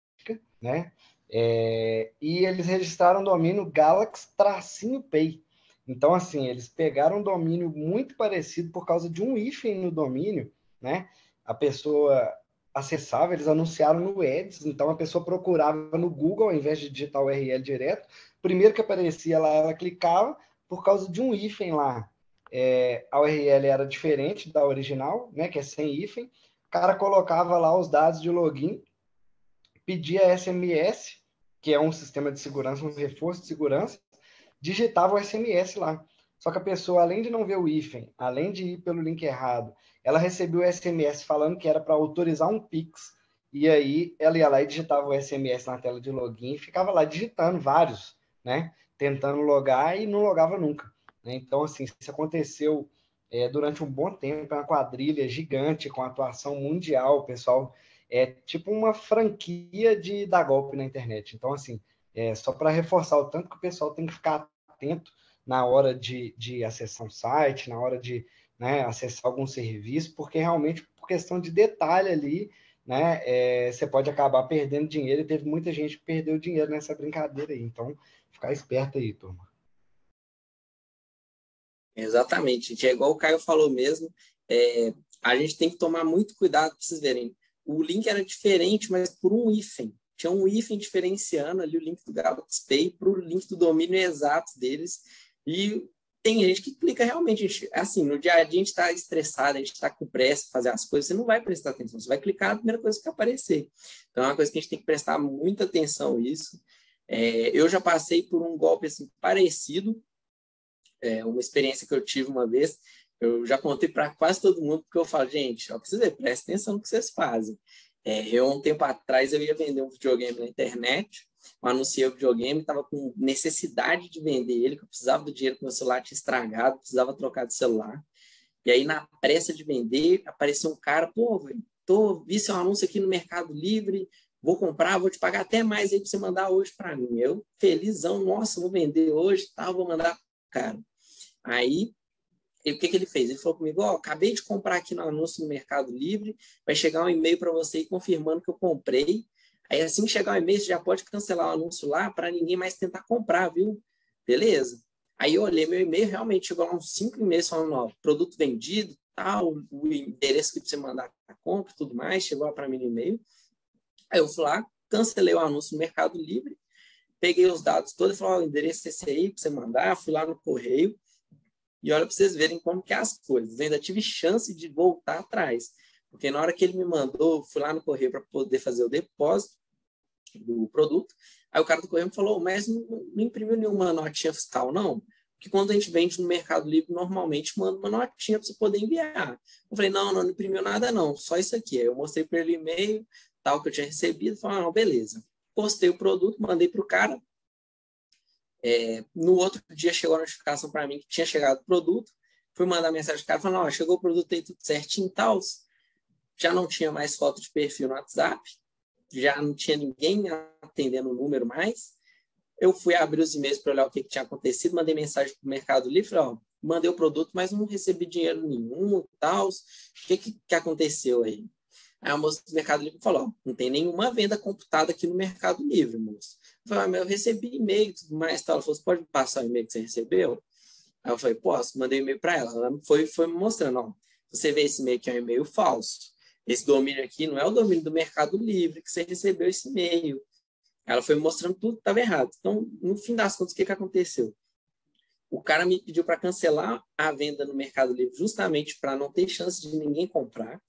né? É, e eles registraram o domínio Galaxy-Pay. Então, assim, eles pegaram um domínio muito parecido por causa de um hífen no domínio, né? A pessoa acessava, eles anunciaram no Ads, então a pessoa procurava no Google ao invés de digitar o URL direto. Primeiro que aparecia lá, ela clicava por causa de um hífen lá. É, a URL era diferente da original, né, que é sem hífen. O cara colocava lá os dados de login, pedia SMS, que é um sistema de segurança, um reforço de segurança, digitava o SMS lá. Só que a pessoa, além de não ver o hífen, além de ir pelo link errado, ela recebeu o SMS falando que era para autorizar um Pix. E aí ela ia lá e digitava o SMS na tela de login e ficava lá digitando vários, né? Tentando logar e não logava nunca. Né? Então, assim, isso aconteceu é, durante um bom tempo, é uma quadrilha gigante com atuação mundial, pessoal é tipo uma franquia de dar golpe na internet. Então, assim, é, só para reforçar o tanto que o pessoal tem que ficar atento na hora de, de acessar um site, na hora de né, acessar algum serviço, porque realmente, por questão de detalhe ali, né, é, você pode acabar perdendo dinheiro, e teve muita gente que perdeu dinheiro nessa brincadeira aí. Então, ficar esperto aí, turma. Exatamente, gente. É igual o Caio falou mesmo, é, a gente tem que tomar muito cuidado para vocês verem. O link era diferente, mas por um hífen tinha um hífen diferenciando ali o link do Galaxy Pay para o link do domínio exato deles. E tem gente que clica realmente, gente, assim, no dia a dia a gente está estressado, a gente está com pressa fazer as coisas, você não vai prestar atenção, você vai clicar na primeira coisa que aparecer. Então é uma coisa que a gente tem que prestar muita atenção nisso. É, eu já passei por um golpe assim, parecido, é, uma experiência que eu tive uma vez, eu já contei para quase todo mundo, porque eu falo, gente, ó, precisa presta atenção no que vocês fazem. É, eu, um tempo atrás, eu ia vender um videogame na internet, eu anunciei o videogame, estava com necessidade de vender ele, que eu precisava do dinheiro que meu celular tinha estragado, precisava trocar de celular. E aí, na pressa de vender, apareceu um cara, pô, tô, vi seu anúncio aqui no Mercado Livre, vou comprar, vou te pagar até mais aí para você mandar hoje para mim. Eu, felizão, nossa, vou vender hoje, tá, vou mandar, cara. Aí, o que, que ele fez? Ele falou comigo: Ó, oh, acabei de comprar aqui no anúncio no Mercado Livre, vai chegar um e-mail para você confirmando que eu comprei. Aí, assim que chegar o e-mail, você já pode cancelar o anúncio lá para ninguém mais tentar comprar, viu? Beleza? Aí eu olhei meu e-mail, realmente chegou lá uns cinco e-mails falando: ó, produto vendido, tal, o endereço que você mandar a compra tudo mais, chegou lá para mim no e-mail. Aí eu fui lá, cancelei o anúncio no Mercado Livre, peguei os dados todos e falei: ó, o endereço é esse aí para você mandar, fui lá no correio e olha para vocês verem como que é as coisas. Eu ainda tive chance de voltar atrás. Porque na hora que ele me mandou, fui lá no correio para poder fazer o depósito do produto. Aí o cara do correio falou, mas não, imprimiu nenhuma notinha fiscal, não? Porque quando a gente vende no Mercado Livre, normalmente manda uma notinha para você poder enviar. Eu falei, não, não, não imprimiu nada, não, só isso aqui. Aí eu mostrei para ele o e-mail, tal, que eu tinha recebido, falei, ah, não, beleza. Postei o produto, mandei para o cara, é, no outro dia chegou a notificação para mim que tinha chegado o produto. Fui mandar mensagem para cara falando: ó, chegou o produto aí tudo certinho e tal. Já não tinha mais foto de perfil no WhatsApp, já não tinha ninguém atendendo o número mais. Eu fui abrir os e-mails para olhar o que, que, tinha acontecido, mandei mensagem para o Mercado Livre, ó, mandei o produto, mas não recebi dinheiro nenhum, tal. O que, que, que aconteceu aí? Aí a moça do Mercado Livre falou: não tem nenhuma venda computada aqui no Mercado Livre, moço. Eu falei, ah, mas eu recebi e-mail e tudo mais. Ela falou: você pode passar o e-mail que você recebeu? Aí eu falei: posso, mandei e-mail para ela. Ela foi, foi me mostrando: ó, você vê esse e-mail que é um e-mail falso. Esse domínio aqui não é o domínio do Mercado Livre que você recebeu esse e-mail. Ela foi me mostrando tudo que estava errado. Então, no fim das contas, o que, que aconteceu? O cara me pediu para cancelar a venda no Mercado Livre justamente para não ter chance de ninguém comprar.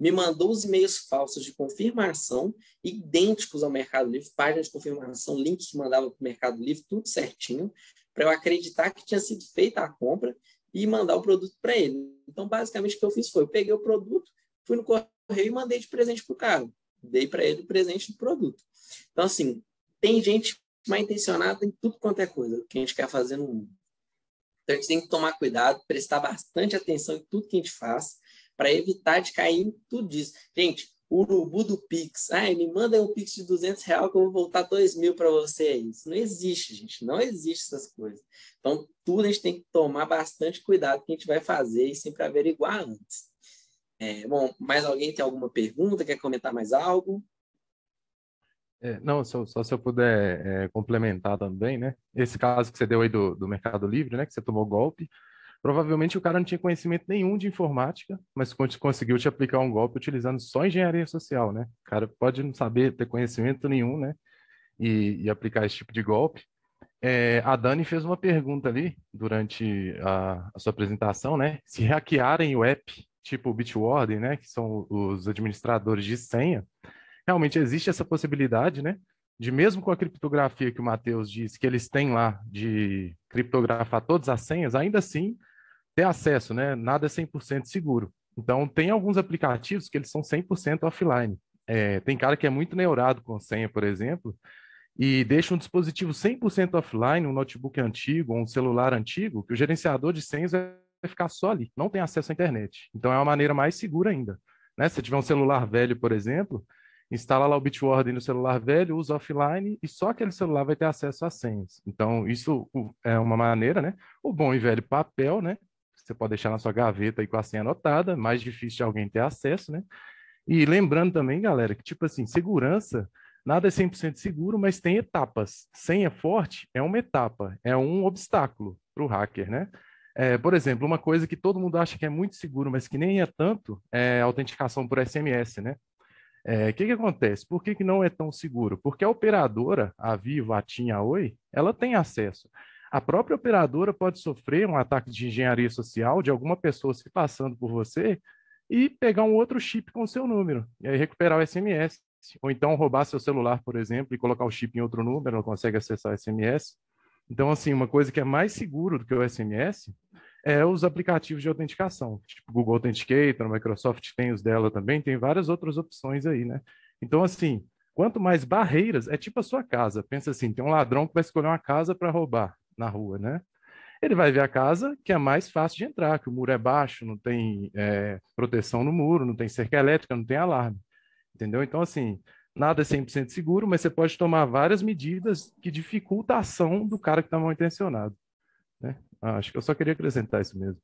Me mandou os e-mails falsos de confirmação, idênticos ao Mercado Livre, página de confirmação, link que mandava para o Mercado Livre, tudo certinho, para eu acreditar que tinha sido feita a compra e mandar o produto para ele. Então, basicamente, o que eu fiz foi: eu peguei o produto, fui no correio e mandei de presente para o cara. Dei para ele o presente do produto. Então, assim, tem gente mal intencionada em tudo quanto é coisa que a gente quer fazer no mundo. Então, a gente tem que tomar cuidado, prestar bastante atenção em tudo que a gente faz, para evitar de cair em tudo isso. Gente, o urubu do Pix. Ah, me manda um Pix de 200 reais que eu vou voltar 2 mil para você. Isso não existe, gente. Não existe essas coisas. Então, tudo a gente tem que tomar bastante cuidado que a gente vai fazer e sempre averiguar antes. É, bom, mais alguém tem alguma pergunta? Quer comentar mais algo? É, não, só, só, se eu puder é, complementar também, né? Esse caso que você deu aí do, do Mercado Livre, né? Que você tomou golpe, provavelmente o cara não tinha conhecimento nenhum de informática, mas conseguiu te aplicar um golpe utilizando só engenharia social, né? O cara pode não saber ter conhecimento nenhum, né? E, e aplicar esse tipo de golpe. É, a Dani fez uma pergunta ali durante a, a, sua apresentação, né? Se hackearem o app, tipo Bitwarden, né? Que são os administradores de senha, realmente existe essa possibilidade, né? De mesmo com a criptografia que o Matheus disse que eles têm lá de criptografar todas as senhas, ainda assim ter acesso, né? Nada é 100% seguro. Então, tem alguns aplicativos que eles são 100% offline. É, tem cara que é muito neurado com senha, por exemplo, e deixa um dispositivo 100% offline, um notebook antigo, um celular antigo, que o gerenciador de senhas vai ficar só ali, não tem acesso à internet. Então, é uma maneira mais segura ainda. Né? Se tiver um celular velho, por exemplo, instala lá o Bitwarden no celular velho, usa offline e só aquele celular vai ter acesso às senhas. Então, isso é uma maneira, né? O bom e velho papel, né? Você pode deixar na sua gaveta aí com a senha anotada, mais difícil de alguém ter acesso, né? E lembrando também, galera, que tipo assim, segurança, nada é 100% seguro, mas tem etapas. Senha forte é uma etapa, é um obstáculo para o hacker, né? É, por exemplo, uma coisa que todo mundo acha que é muito seguro, mas que nem é tanto, é a autenticação por SMS, né? O é, que, que acontece? Por que, que não é tão seguro? Porque a operadora, a Vivo, a TIM, a Oi, ela tem acesso. A própria operadora pode sofrer um ataque de engenharia social de alguma pessoa se passando por você e pegar um outro chip com o seu número, e aí recuperar o SMS. Ou então roubar seu celular, por exemplo, e colocar o chip em outro número, não consegue acessar o SMS. Então, assim, uma coisa que é mais seguro do que o SMS é os aplicativos de autenticação, tipo Google Authenticator, Microsoft tem os dela também, tem várias outras opções aí, né? Então, assim, quanto mais barreiras, é tipo a sua casa. Pensa assim, tem um ladrão que vai escolher uma casa para roubar na rua, né? Ele vai ver a casa que é mais fácil de entrar, que o muro é baixo, não tem é, proteção no muro, não tem cerca elétrica, não tem alarme, entendeu? Então, assim, nada é 100% seguro, mas você pode tomar várias medidas que dificultam a ação do cara que está mal intencionado. Né? Ah, acho que eu só queria acrescentar isso mesmo.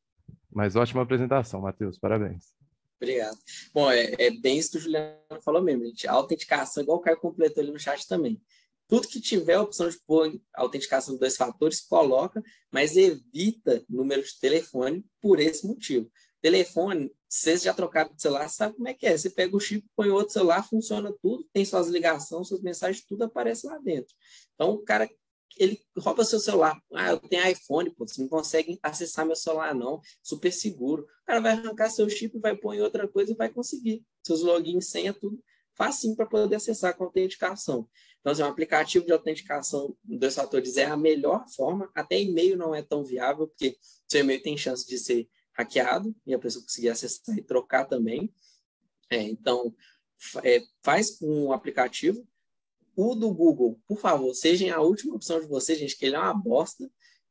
Mas ótima apresentação, Matheus. Parabéns. Obrigado. Bom, é, é, bem isso que o Juliano falou mesmo, gente. A autenticação, igual o Caio completou ali no chat também. Tudo que tiver a opção de pôr autenticação de dois fatores, coloca, mas evita número de telefone por esse motivo. Telefone, vocês já trocaram de celular, sabe como é que é? Você pega o chip, põe outro celular, funciona tudo, tem suas ligações, suas mensagens, tudo aparece lá dentro. Então, o cara ele rouba seu celular. Ah, eu tenho iPhone, pô, você não consegue acessar meu celular, não. Super seguro. O cara vai arrancar seu chip, vai pôr em outra coisa e vai conseguir. Seus logins, senha, tudo facinho para poder acessar com autenticação. Então, assim, um aplicativo de autenticação dois fatores é a melhor forma. Até e-mail não é tão viável, porque seu e-mail tem chance de ser hackeado e a pessoa conseguir acessar e trocar também. É, então, é, faz com um aplicativo o do Google, por favor, seja a última opção de vocês, gente, que ele é uma bosta.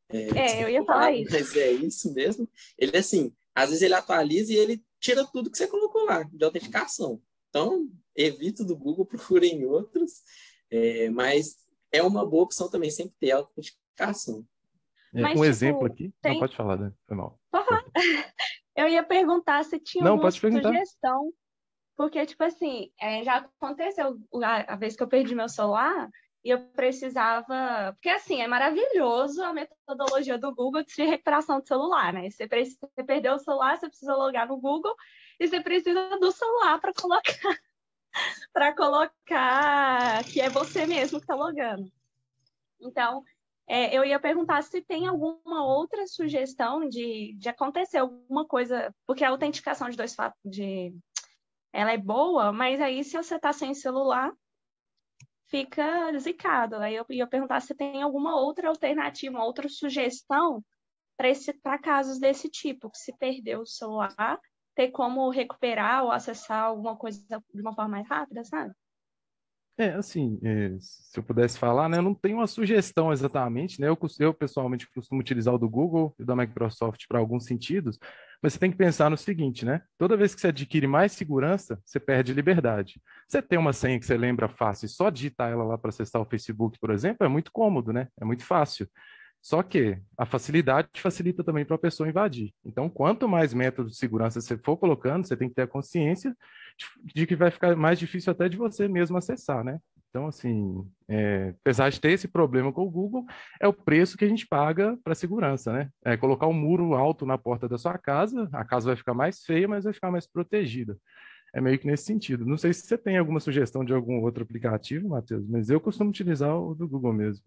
É, é eu ia falar isso. Mas é isso mesmo. Ele, assim, às vezes ele atualiza e ele tira tudo que você colocou lá, de autenticação. Então, evito do Google, procurem outros. É, mas é uma boa opção também, sempre ter autenticação. É, mas, um tipo, exemplo aqui. Tem... Não, pode falar, né? Foi mal. Eu ia perguntar se tinha Não, alguma sugestão porque, tipo assim, é, já aconteceu a, a vez que eu perdi meu celular e eu precisava. Porque, assim, é maravilhoso a metodologia do Google de recuperação de celular, né? Você, precisa, você perdeu o celular, você precisa logar no Google e você precisa do celular para colocar. para colocar que é você mesmo que está logando. Então, é, eu ia perguntar se tem alguma outra sugestão de, de acontecer alguma coisa, porque a autenticação de dois fatos de ela é boa, mas aí se você está sem celular, fica zicado. Aí eu ia perguntar se tem alguma outra alternativa, outra sugestão para casos desse tipo, que se perdeu o celular, ter como recuperar ou acessar alguma coisa de uma forma mais rápida, sabe? É, assim, é, se eu pudesse falar, né, eu não tenho uma sugestão exatamente, né, eu, eu pessoalmente costumo utilizar o do Google e da Microsoft para alguns sentidos, mas você tem que pensar no seguinte, né, toda vez que você adquire mais segurança, você perde liberdade. Você tem uma senha que você lembra fácil e só digitar ela lá para acessar o Facebook, por exemplo, é muito cômodo, né, é muito fácil. Só que a facilidade facilita também para a pessoa invadir. Então, quanto mais métodos de segurança você for colocando, você tem que ter a consciência de, que vai ficar mais difícil até de você mesmo acessar, né? Então, assim, é, apesar de ter esse problema com o Google, é o preço que a gente paga para segurança, né? É colocar um muro alto na porta da sua casa, a casa vai ficar mais feia, mas vai ficar mais protegida. É meio que nesse sentido. Não sei se você tem alguma sugestão de algum outro aplicativo, Matheus, mas eu costumo utilizar o do Google mesmo.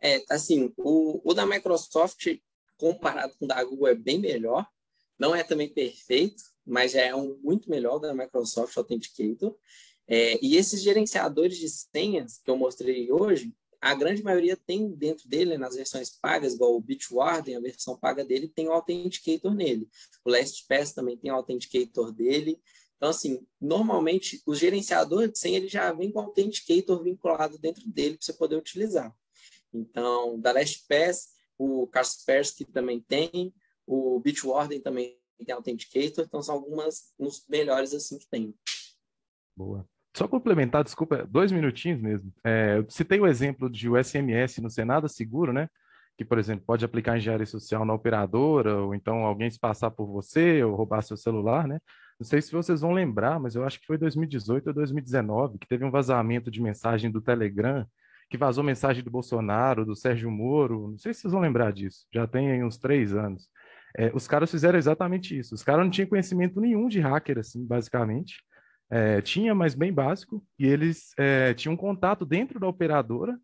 É, assim, o, o da Microsoft, comparado com o da Google, é bem melhor. Não é também perfeito, mas já é um muito melhor da Microsoft Authenticator. É, e esses gerenciadores de senhas que eu mostrei hoje, a grande maioria tem dentro dele, nas versões pagas, igual o Bitwarden, a versão paga dele, tem o Authenticator nele. O LastPass também tem o Authenticator dele. Então, assim, normalmente, o gerenciador de senha ele já vem com o Authenticator vinculado dentro dele para você poder utilizar. Então, da LastPass, o Kaspersky também tem, o Bitwarden também tem Authenticator, então são algumas uns melhores assim que tem. Boa. Só complementar, desculpa, dois minutinhos mesmo. É, eu citei o exemplo de o SMS no Senado Seguro, né? Que, por exemplo, pode aplicar engenharia social na operadora, ou então alguém se passar por você, ou roubar seu celular, né? Não sei se vocês vão lembrar, mas eu acho que foi 2018 ou 2019 que teve um vazamento de mensagem do Telegram, que vazou mensagem do Bolsonaro, do Sérgio Moro. Não sei se vocês vão lembrar disso. Já tem uns três anos. É, os caras fizeram exatamente isso. Os caras não tinham conhecimento nenhum de hacker, assim, basicamente. É, tinha, mas bem básico, e eles é, tinham um contato dentro da operadora,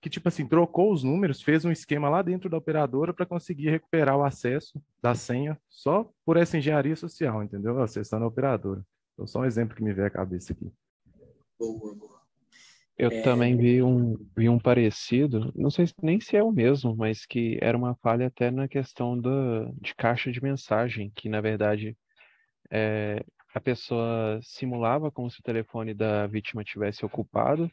que, tipo assim, trocou os números, fez um esquema lá dentro da operadora para conseguir recuperar o acesso da senha só por essa engenharia social, entendeu? Acessando a operadora. Então, só um exemplo que me veio à cabeça aqui. Boa, boa. Eu é... também vi um, vi um parecido, não sei nem se é o mesmo, mas que era uma falha até na questão do, de caixa de mensagem, que na verdade é, a pessoa simulava como se o telefone da vítima tivesse ocupado,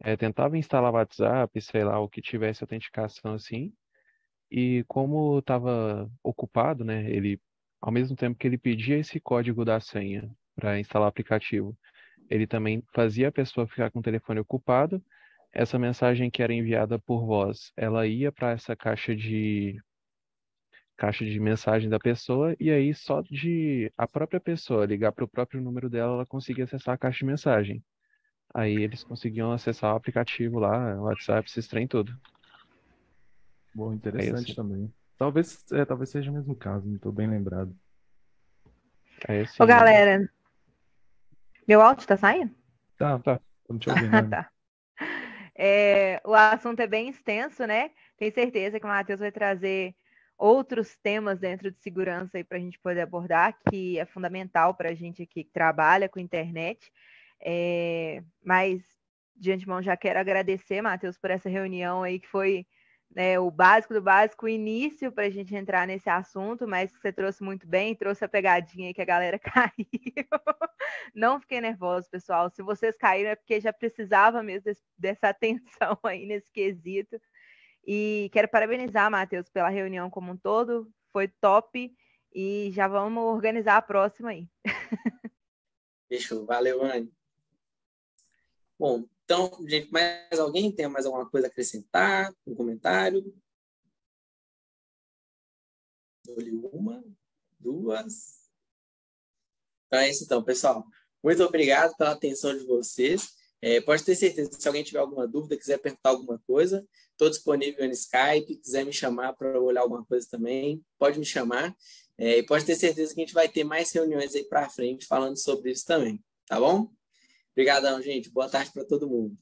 é, tentava instalar WhatsApp, sei lá, o que tivesse autenticação assim, e como estava ocupado, né, ele, ao mesmo tempo que ele pedia esse código da senha para instalar o aplicativo, ele também fazia a pessoa ficar com o telefone ocupado, essa mensagem que era enviada por voz, ela ia para essa caixa de caixa de mensagem da pessoa e aí só de a própria pessoa ligar para o próprio número dela, ela conseguia acessar a caixa de mensagem. Aí eles conseguiam acessar o aplicativo lá, o WhatsApp, esses trem tudo. Bom, interessante é também. Talvez, é, talvez seja o mesmo caso, não estou bem lembrado. É esse Ô, galera, meu áudio tá saindo? Tá, tá. Estamos te ouvindo. tá. É, o assunto é bem extenso, né? Tenho certeza que o Matheus vai trazer outros temas dentro de segurança para a gente poder abordar, que é fundamental para a gente aqui que trabalha com internet. É, mas, de antemão, já quero agradecer, Matheus, por essa reunião aí, que foi né, o básico do básico, o início para a gente entrar nesse assunto, mas você trouxe muito bem, trouxe a pegadinha aí que a galera caiu. Não fiquem nervosos, pessoal. Se vocês caíram é porque já precisava mesmo desse, dessa atenção aí nesse quesito. E quero parabenizar, Matheus, pela reunião como um todo. Foi top. E já vamos organizar a próxima aí. Fechou. Valeu, Anne. Bom, então, gente, mais alguém tem mais alguma coisa a acrescentar? Um comentário? Olhe uma, duas. Então é isso então, pessoal. Muito obrigado pela atenção de vocês. É, pode ter certeza, se alguém tiver alguma dúvida, quiser perguntar alguma coisa, estou disponível no Skype, quiser me chamar para olhar alguma coisa também, pode me chamar. É, e pode ter certeza que a gente vai ter mais reuniões aí para frente falando sobre isso também, tá bom? Obrigadão, gente. Boa tarde para todo mundo.